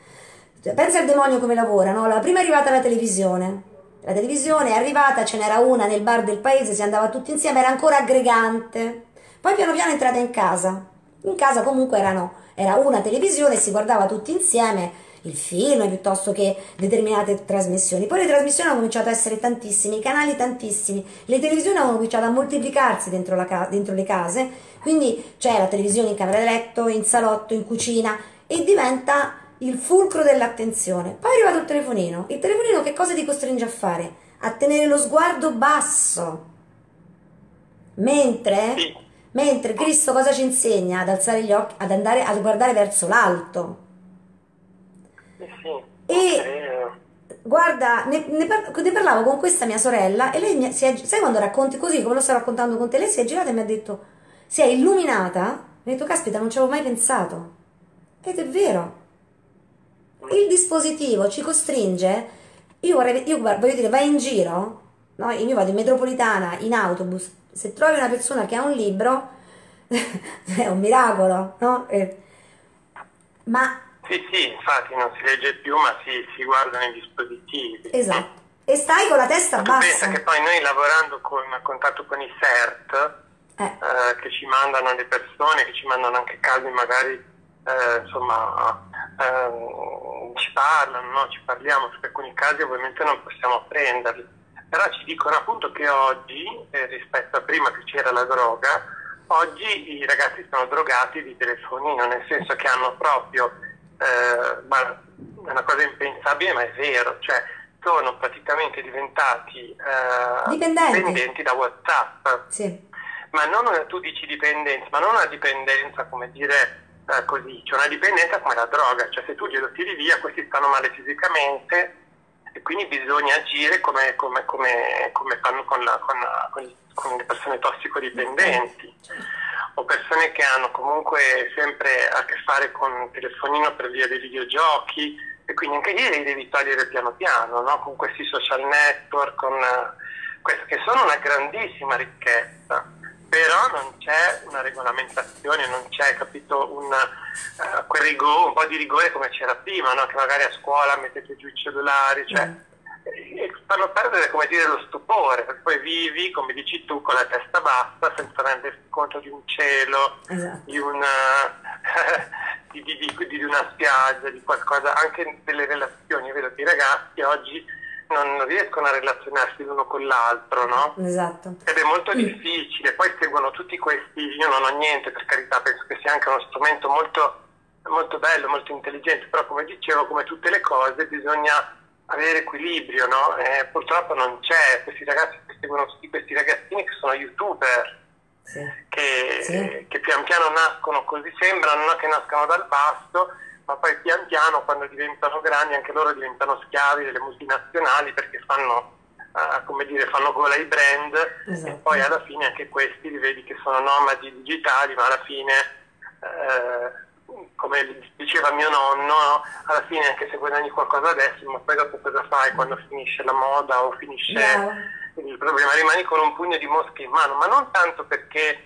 A: cioè, pensa al demonio come lavora no? la prima è arrivata la televisione la televisione è arrivata, ce n'era una nel bar del paese, si andava tutti insieme, era ancora aggregante. Poi piano piano è entrata in casa. In casa comunque erano, era una televisione, si guardava tutti insieme il film piuttosto che determinate trasmissioni. Poi le trasmissioni hanno cominciato a essere tantissime, i canali tantissimi, le televisioni hanno cominciato a moltiplicarsi dentro, la, dentro le case, quindi c'è la televisione in camera da letto, in salotto, in cucina e diventa il fulcro dell'attenzione. Poi è arrivato il telefonino. Il telefonino che cosa ti costringe a fare? A tenere lo sguardo basso. Mentre, mentre Cristo cosa ci insegna? Ad alzare gli occhi, ad andare a guardare verso l'alto. E guarda, ne, ne, ne, parlavo con questa mia sorella e lei mi, si è, sai quando racconti così come lo sto raccontando con te, lei si è girata e mi ha detto, si è illuminata, mi ha detto caspita non ci avevo mai pensato. Ed è vero, il dispositivo ci costringe, io, vorrei, io voglio dire, vai in giro, no? io vado in metropolitana, in autobus, se trovi una persona che ha un libro, [laughs] è un miracolo, no? Eh, ma...
B: Sì, sì, infatti non si legge più, ma si, si guardano i dispositivi.
A: Esatto. E stai con la testa bassa.
B: Pensa che poi noi lavorando con, a contatto con i CERT, eh. Eh, che ci mandano le persone, che ci mandano anche casi magari, eh, insomma, ehm, ci parlano, no? ci parliamo, perché alcuni casi ovviamente non possiamo prenderli, però ci dicono appunto che oggi, eh, rispetto a prima che c'era la droga, oggi i ragazzi sono drogati di telefonino, nel senso che hanno proprio, eh, è una cosa impensabile ma è vero, cioè sono praticamente diventati eh, dipendenti da Whatsapp.
A: Sì.
B: Ma non, tu dici dipendenza, ma non una dipendenza come dire eh, così, c'è una dipendenza come la droga, cioè se tu glielo tiri via questi stanno male fisicamente e quindi bisogna agire come, come, come, come fanno con, la, con, la, con, le persone tossicodipendenti o persone che hanno comunque sempre a che fare con il telefonino per via dei videogiochi e quindi anche lì li devi togliere piano piano no? con questi social network, con, uh, che sono una grandissima ricchezza però non c'è una regolamentazione, non c'è capito un, uh, quel rigore, un po' di rigore come c'era prima, no? che magari a scuola mettete giù i cellulari, cioè, mm. e fanno perdere come dire lo stupore, perché poi vivi, come dici tu, con la testa bassa, senza renderti conto di un cielo, esatto. di, una, [laughs] di, di, di, una spiaggia, di qualcosa, anche delle relazioni, vedo che i ragazzi oggi non riescono a relazionarsi l'uno con l'altro, no?
A: Esatto.
B: Ed è molto mm. difficile, poi seguono tutti questi, io non ho niente per carità, penso che sia anche uno strumento molto, molto bello, molto intelligente, però come dicevo, come tutte le cose, bisogna avere equilibrio, no? E purtroppo non c'è, questi ragazzi che seguono tutti questi ragazzini che sono youtuber, sì. Che, sì. che pian piano nascono così, sembrano no, che nascano dal basso, ma poi pian piano quando diventano grandi anche loro diventano schiavi delle multinazionali perché fanno, uh, come dire, fanno gola ai brand esatto. e poi alla fine anche questi li vedi che sono nomadi digitali, ma alla fine, uh, come diceva mio nonno, alla fine anche se guadagni qualcosa adesso, ma poi dopo cosa fai quando finisce la moda o finisce yeah. il problema? Rimani con un pugno di mosche in mano, ma non tanto perché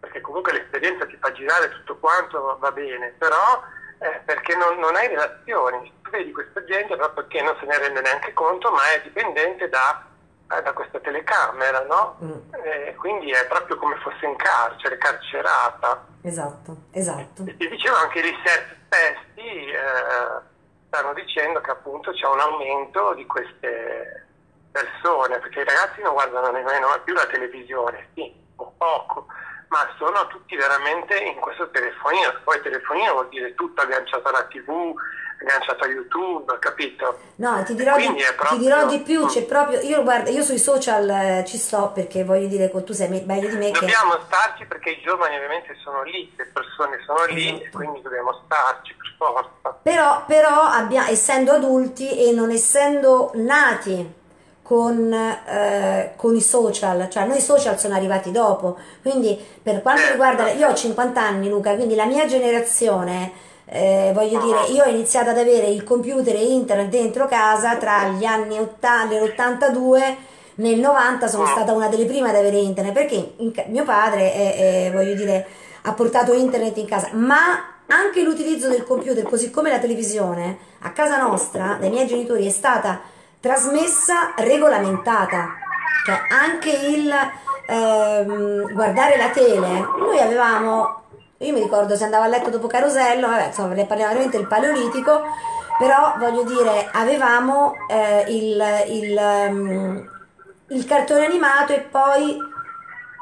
B: perché comunque l'esperienza ti fa girare tutto quanto, va bene, però eh, perché non, non, hai relazioni. Tu vedi questa gente proprio che non se ne rende neanche conto, ma è dipendente da, eh, da questa telecamera, no? Mm. Eh, quindi è proprio come fosse in carcere, carcerata.
A: Esatto, esatto.
B: E ti dicevo anche i research testi eh, stanno dicendo che appunto c'è un aumento di queste persone, perché i ragazzi non guardano nemmeno più la televisione, sì, un poco ma sono tutti veramente in questo telefonino. Poi telefonino vuol dire tutto agganciato alla tv, agganciato a YouTube, capito?
A: No, ti dirò, di, proprio... ti dirò di, più, c'è proprio, io guarda, io sui social eh, ci sto perché voglio dire tu sei meglio di me.
B: Dobbiamo
A: che...
B: starci perché i giovani ovviamente sono lì, le persone sono lì esatto. e quindi dobbiamo starci per forza.
A: Però, però abbia, essendo adulti e non essendo nati con, eh, con, i social, cioè noi social sono arrivati dopo, quindi per quanto riguarda, io ho 50 anni Luca, quindi la mia generazione, eh, voglio dire, io ho iniziato ad avere il computer e internet dentro casa tra gli anni 80 l'82 nel 90 sono stata una delle prime ad avere internet perché mio padre è, è, voglio dire, ha portato internet in casa, ma anche l'utilizzo del computer, così come la televisione, a casa nostra, dai miei genitori, è stata trasmessa regolamentata, cioè anche il ehm, guardare la tele, noi avevamo, io mi ricordo se andavo a letto dopo Carosello, vabbè, insomma, ne parliamo veramente del paleolitico, però voglio dire, avevamo eh, il, il, um, il cartone animato e poi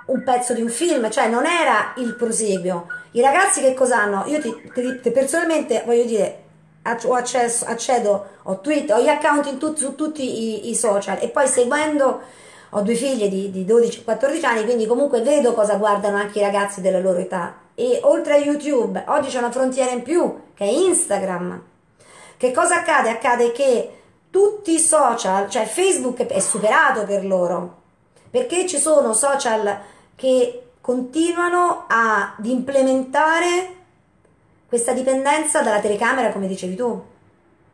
A: un pezzo di un film, cioè non era il proseguio. I ragazzi che cosa hanno? Io ti, ti, personalmente voglio dire, ho accesso, accedo, ho Twitter, ho gli account tut, su tutti i, i, social e poi seguendo, ho due figlie di, di 12-14 anni, quindi comunque vedo cosa guardano anche i ragazzi della loro età. E oltre a YouTube, oggi c'è una frontiera in più, che è Instagram. Che cosa accade? Accade che tutti i social, cioè Facebook è superato per loro, perché ci sono social che continuano ad implementare questa dipendenza dalla telecamera, come dicevi tu.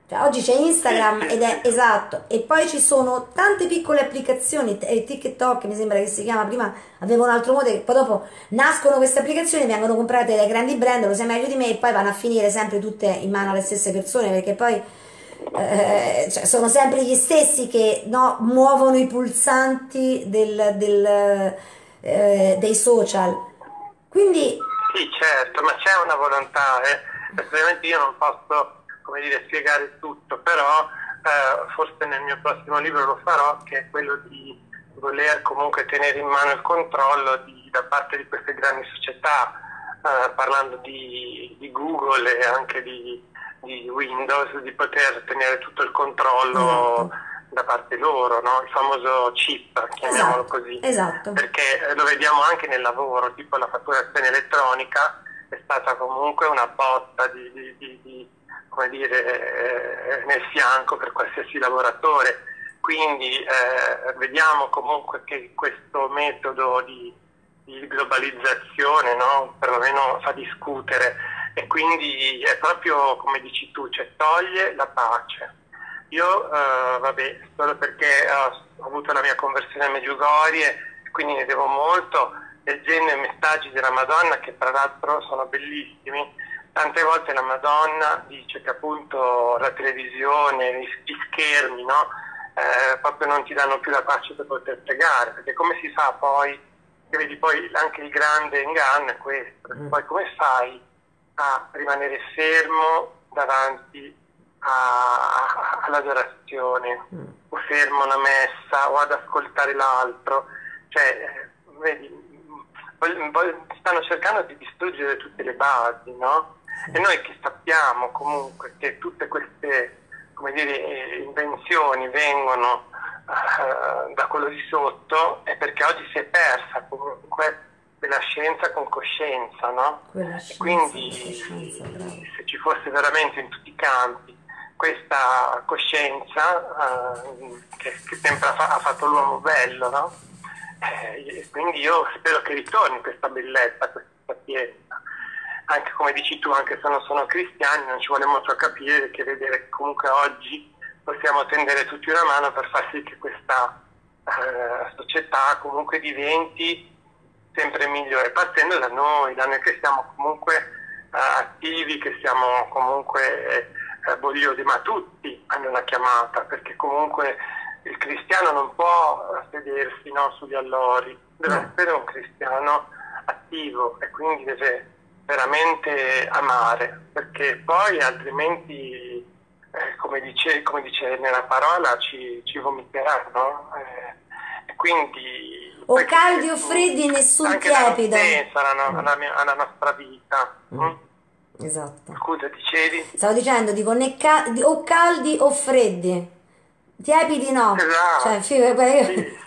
A: Cioè, oggi c'è Instagram ed è esatto, e poi ci sono tante piccole applicazioni, e TikTok mi sembra che si chiama, prima avevo un altro modo, poi dopo nascono queste applicazioni, vengono comprate dai grandi brand, lo sai meglio di me, e poi vanno a finire sempre tutte in mano alle stesse persone, perché poi eh, cioè, sono sempre gli stessi che no, muovono i pulsanti del, del, eh, dei social. Quindi
B: sì, certo, ma c'è una volontà, eh. ovviamente io non posso dire, spiegare tutto, però eh, forse nel mio prossimo libro lo farò, che è quello di voler comunque tenere in mano il controllo di, da parte di queste grandi società, eh, parlando di, di, Google e anche di, di, Windows, di poter tenere tutto il controllo. Esatto da parte loro, no? il famoso chip, chiamiamolo
A: esatto,
B: così,
A: esatto.
B: perché eh, lo vediamo anche nel lavoro, tipo la fatturazione elettronica è stata comunque una botta di, di, di, di come dire, eh, nel fianco per qualsiasi lavoratore, quindi eh, vediamo comunque che questo metodo di, globalizzazione no? perlomeno fa discutere e quindi è proprio come dici tu, cioè toglie la pace io, uh, vabbè, solo perché ho avuto la mia conversione a Medjugorje, quindi ne devo molto, leggendo i messaggi della Madonna, che tra l'altro sono bellissimi. Tante volte la Madonna dice che appunto la televisione, gli schermi, no? eh, proprio non ti danno più la pace per poter pregare, perché come si fa poi, che vedi poi anche il grande inganno è questo, mm. poi come fai a rimanere fermo davanti a, all'adorazione, mm. o fermo una messa o ad ascoltare l'altro. Cioè, vedi, stanno cercando di distruggere tutte le basi, no? E noi che sappiamo comunque che tutte queste come dire, invenzioni vengono uh, da quello di sotto è perché oggi si è persa comunque della scienza con coscienza, no?
A: Scienza,
B: quindi
A: coscienza,
B: se ci fosse veramente in tutti i campi questa coscienza eh, che, che, sempre ha, ha, fatto l'uomo bello, no? Eh, quindi io spero che ritorni questa bellezza, questa sapienza. Anche come dici tu, anche se non sono cristiani, non ci vuole molto a capire che vedere che comunque oggi possiamo tendere tutti una mano per far sì che questa eh, società comunque diventi sempre migliore, partendo da noi, da noi che siamo comunque eh, attivi, che siamo comunque eh, vogliosi, ma tutti hanno una chiamata, perché comunque il cristiano non può sedersi no, sugli allori, deve no. essere un cristiano attivo e quindi deve veramente amare, perché poi altrimenti, eh, come, dice, come, dice, nella parola, ci, ci vomiteranno. Eh, quindi
A: o caldi o freddi, nessun tiepido.
B: Alla, alla, alla nostra vita. Mm. mm?
A: Esatto.
B: Scusa, dicevi?
A: Stavo dicendo, dico, ca- o caldi o freddi. Tiepidi no.
B: Esatto.
A: Cioè,
B: sì.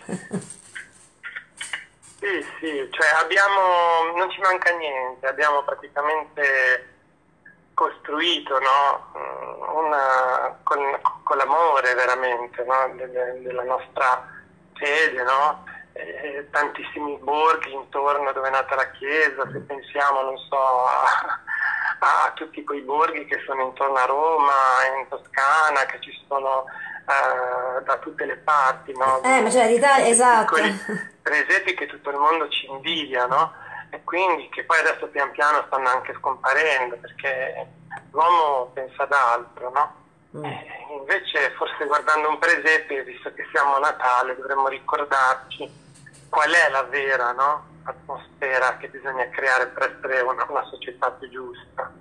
B: sì, sì, cioè abbiamo, non ci manca niente, abbiamo praticamente costruito no? Mm, una, con, con, l'amore veramente no? De, della nostra fede, no? tantissimi borghi intorno dove è nata la chiesa, se pensiamo, non so, a, a tutti quei borghi che sono intorno a Roma, in Toscana, che ci sono uh, da tutte le parti, no?
A: Eh, ma c'è l'Italia, esatto.
B: Presepi che tutto il mondo ci invidia, no? E quindi che poi adesso pian piano stanno anche scomparendo perché l'uomo pensa ad altro, no? Mm. Eh, invece forse guardando un presepe, visto che siamo a Natale, dovremmo ricordarci qual è la vera no? Atmosfera che bisogna creare per essere una, una società più giusta.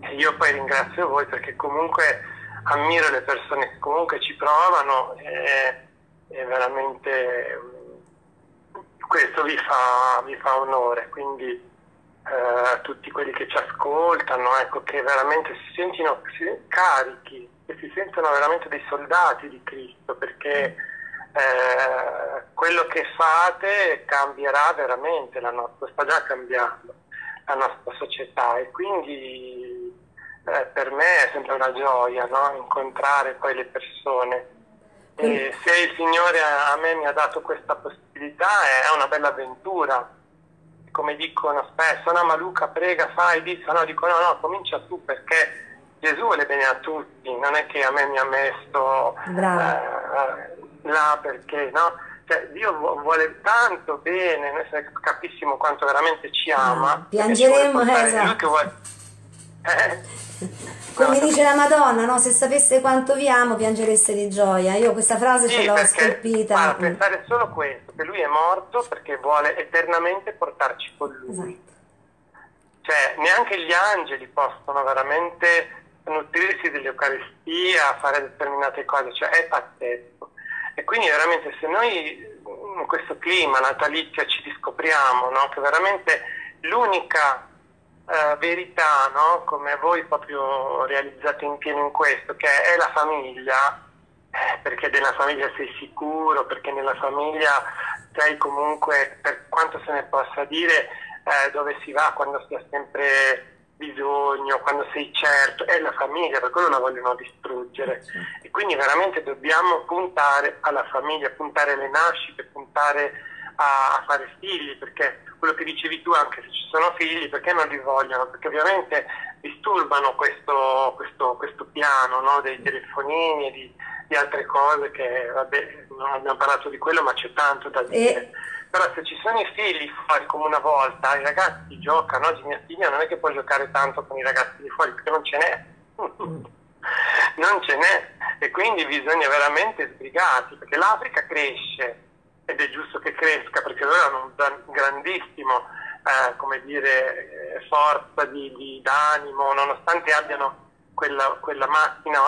B: E io poi ringrazio voi perché comunque ammiro le persone che comunque ci provano e, e veramente mm, questo vi fa, vi fa onore. Quindi eh, tutti quelli che ci ascoltano, ecco, che veramente si sentono carichi, che si sentono veramente dei soldati di Cristo, perché eh, quello che fate cambierà veramente la nostra, sta già cambiando la nostra società e quindi eh, per me è sempre una gioia no? incontrare poi le persone. E se il Signore a me mi ha dato questa possibilità è una bella avventura. Come dicono spesso, no ma Luca prega, fai, dici, no, dico no, no, comincia tu perché Gesù vuole bene a tutti, non è che a me mi ha messo eh, là perché no? Cioè, Dio vuole tanto bene, noi capissimo quanto veramente ci ama. Ah,
A: piangeremo, esatto. Vuole... Eh? [laughs] Come dice la Madonna, no? se sapeste quanto vi amo, piangereste di gioia. Io questa frase
B: sì,
A: ce l'ho perché, scolpita.
B: Ma pensare solo questo, che lui è morto perché vuole eternamente portarci con lui. Esatto. Cioè, neanche gli angeli possono veramente nutrirsi dell'Eucaristia, fare determinate cose, cioè è pazzesco. E quindi veramente se noi in questo clima natalizio ci riscopriamo no? che veramente l'unica eh, verità, no? come voi proprio realizzate in pieno in questo, che è la famiglia, eh, perché nella famiglia sei sicuro, perché nella famiglia sei comunque, per quanto se ne possa dire, eh, dove si va quando si ha sempre bisogno, quando sei certo, è la famiglia, per quello la vogliono distruggere. E quindi veramente dobbiamo puntare alla famiglia, puntare alle nascite, puntare a, a, fare figli, perché quello che dicevi tu, anche se ci sono figli, perché non li vogliono? Perché ovviamente disturbano questo, questo, questo piano no? dei telefonini e di, di, altre cose che, vabbè, non abbiamo parlato di quello, ma c'è tanto da dire. E però se ci sono i figli fuori come una volta, i ragazzi giocano, oggi mia figlia non è che può giocare tanto con i ragazzi di fuori perché non ce n'è. [laughs] non ce n'è e quindi bisogna veramente sbrigarsi perché l'Africa cresce ed è giusto che cresca perché loro hanno un grandissimo eh, come dire, forza di, di, d'animo nonostante abbiano quella, quella macchina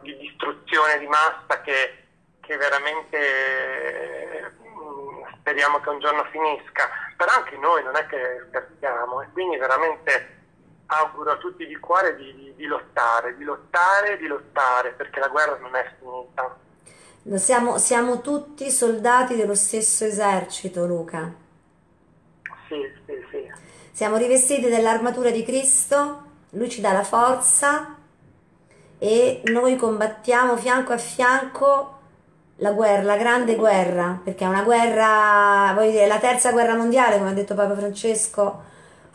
B: di distruzione di massa che, che veramente speriamo che un giorno finisca, però anche noi non è che scherziamo e quindi veramente auguro a tutti di cuore di, di, di lottare, di lottare, di lottare, perché la guerra non è finita.
A: Siamo, siamo tutti soldati dello stesso esercito, Luca.
B: Sì, sì, sì.
A: Siamo rivestiti dell'armatura di Cristo, Lui ci dà la forza e noi combattiamo fianco a fianco la guerra, la grande guerra, perché è una guerra, voglio dire, la terza guerra mondiale, come ha detto Papa Francesco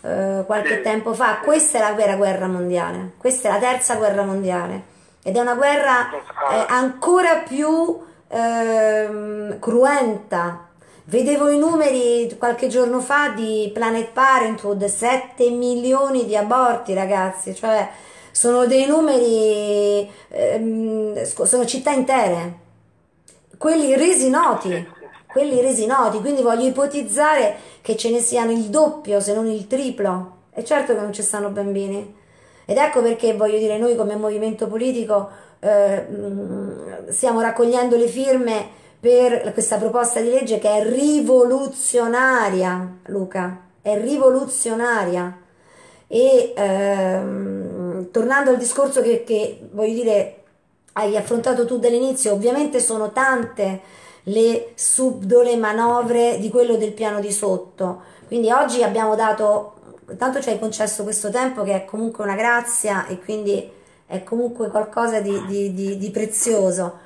A: eh, qualche tempo fa, questa è la vera guerra mondiale, questa è la terza guerra mondiale. Ed è una guerra eh, ancora più eh, cruenta. Vedevo i numeri qualche giorno fa di Planet Parenthood, 7 milioni di aborti ragazzi, cioè sono dei numeri, ehm, sono città intere quelli resi noti, quelli resi noti, quindi voglio ipotizzare che ce ne siano il doppio se non il triplo. E certo che non ci stanno bambini. Ed ecco perché voglio dire, noi come movimento politico eh, stiamo raccogliendo le firme per questa proposta di legge che è rivoluzionaria, Luca, è rivoluzionaria. E ehm, tornando al discorso che, che voglio dire, hai affrontato tu dall'inizio, ovviamente sono tante le subdole manovre di quello del piano di sotto. Quindi oggi abbiamo dato, tanto ci hai concesso questo tempo che è comunque una grazia e quindi è comunque qualcosa di, di, di, di prezioso.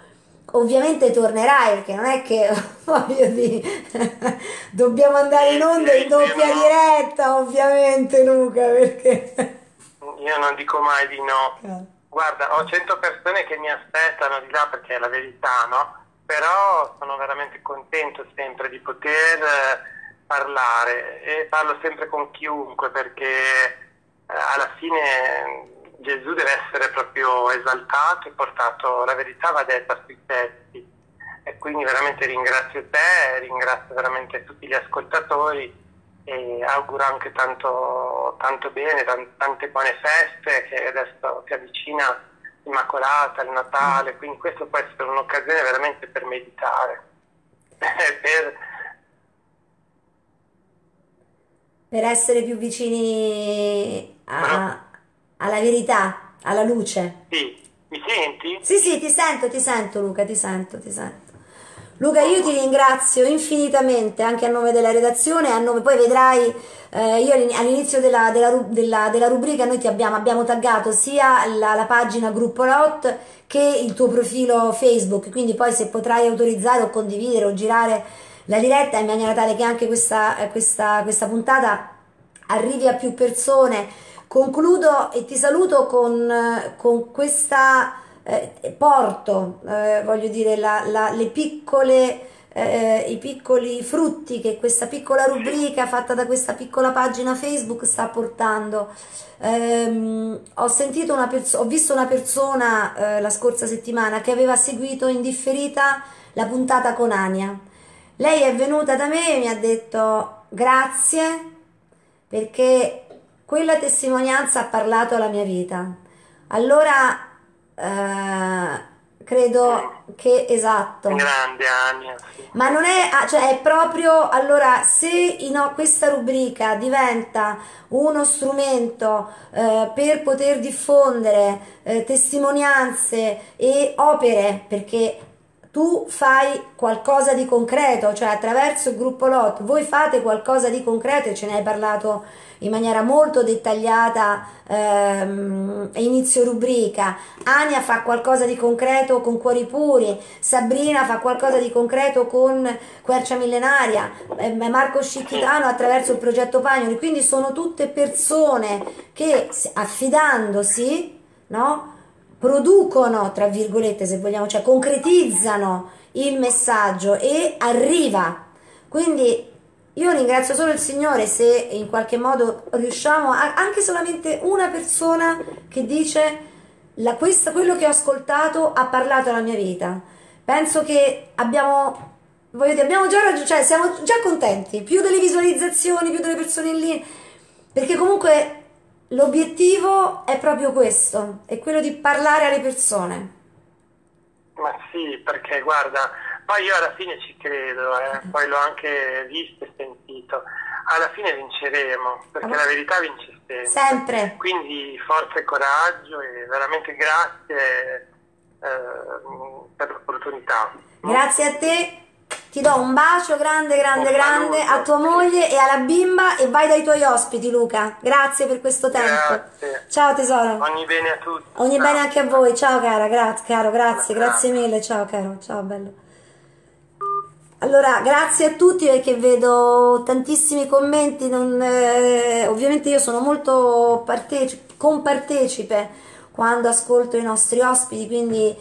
A: Ovviamente tornerai perché non è che [laughs] voglio dire, [laughs] dobbiamo andare in onda in doppia diretta, ovviamente Luca, perché...
B: Io non dico mai di no. Guarda, ho 100 persone che mi aspettano di là perché è la verità, no? Però sono veramente contento sempre di poter eh, parlare e parlo sempre con chiunque perché eh, alla fine Gesù deve essere proprio esaltato e portato, la verità va detta sui tetti e quindi veramente ringrazio te, ringrazio veramente tutti gli ascoltatori e auguro anche tanto, tanto bene, tante buone feste che adesso si avvicina Immacolata, il Natale, quindi questo può essere un'occasione veramente per meditare, [laughs] per,
A: per essere più vicini a, alla verità, alla luce.
B: Sì, mi senti?
A: Sì, sì, ti sento, ti sento Luca, ti sento, ti sento. Luca, io ti ringrazio infinitamente anche a nome della redazione, a nome, poi vedrai, eh, io all'inizio della, della, della, della, rubrica noi ti abbiamo, abbiamo taggato sia la, la, pagina Gruppo Lot che il tuo profilo Facebook, quindi poi se potrai autorizzare o condividere o girare la diretta in maniera tale che anche questa, questa, questa puntata arrivi a più persone. Concludo e ti saluto con, con questa eh, porto, eh, voglio dire, la, la, le piccole, eh, i piccoli frutti che questa piccola rubrica fatta da questa piccola pagina Facebook sta portando. Ehm, ho, sentito una ho visto una persona eh, la scorsa settimana che aveva seguito in differita la puntata con Ania. Lei è venuta da me e mi ha detto grazie perché quella testimonianza ha parlato alla mia vita. Allora eh, credo che esatto.
B: Grande Ania.
A: Ma non è, ah, cioè è proprio, allora, se in, questa rubrica diventa uno strumento eh, per poter diffondere eh, testimonianze e opere, perché tu fai qualcosa di concreto, cioè attraverso il gruppo LOT, voi fate qualcosa di concreto e ce ne hai parlato in maniera molto dettagliata ehm, inizio rubrica, Ania fa qualcosa di concreto con Cuori Puri, Sabrina fa qualcosa di concreto con Quercia Millenaria, eh, Marco Scicchitano attraverso il progetto Pagnoli, quindi sono tutte persone che affidandosi, no? producono, tra virgolette, se vogliamo, cioè concretizzano il messaggio e arriva. Quindi io ringrazio solo il Signore se in qualche modo riusciamo, a, anche solamente una persona che dice la, questo, quello che ho ascoltato ha parlato alla mia vita. Penso che abbiamo, voglio dire, abbiamo già raggiunto, cioè siamo già contenti, più delle visualizzazioni, più delle persone in lì, perché comunque l'obiettivo è proprio questo, è quello di parlare alle persone.
B: Ma sì, perché guarda, poi io alla fine ci credo, eh. poi l'ho anche visto e sentito. Alla fine vinceremo, perché la verità vince sempre.
A: Sempre.
B: Quindi forza e coraggio e veramente grazie eh, per l'opportunità.
A: Grazie a te Ti do un bacio grande, grande, grande a tua moglie e alla bimba e vai dai tuoi ospiti, Luca. Grazie per questo tempo.
B: Grazie.
A: Ciao tesoro.
B: Ogni bene a tutti.
A: Ogni
B: Ciao.
A: bene anche a voi. Ciao cara, grazie, caro, grazie, grazie mille. Ciao caro, ciao bello. Allora, grazie a tutti perché vedo tantissimi commenti, non, eh, ovviamente io sono molto parteci- compartecipe quando ascolto i nostri ospiti, quindi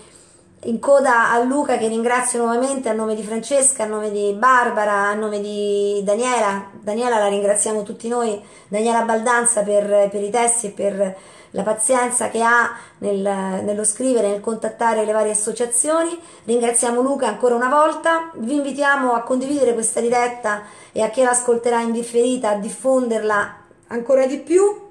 A: in coda a Luca che ringrazio nuovamente a nome di Francesca, a nome di Barbara, a nome di Daniela. Daniela la ringraziamo tutti noi, Daniela Baldanza per, per i testi e per la pazienza che ha nel- nello scrivere, nel contattare le varie associazioni. Ringraziamo Luca ancora una volta, vi invitiamo a condividere questa diretta e a chi l'ascolterà in differita a diffonderla ancora di più.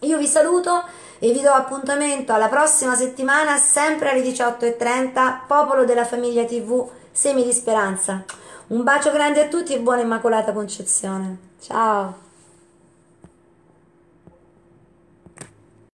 A: Io vi saluto e vi do appuntamento alla prossima settimana, sempre alle 18.30, Popolo della Famiglia TV, Semi di Speranza. Un bacio grande a tutti e buona Immacolata Concezione. Ciao!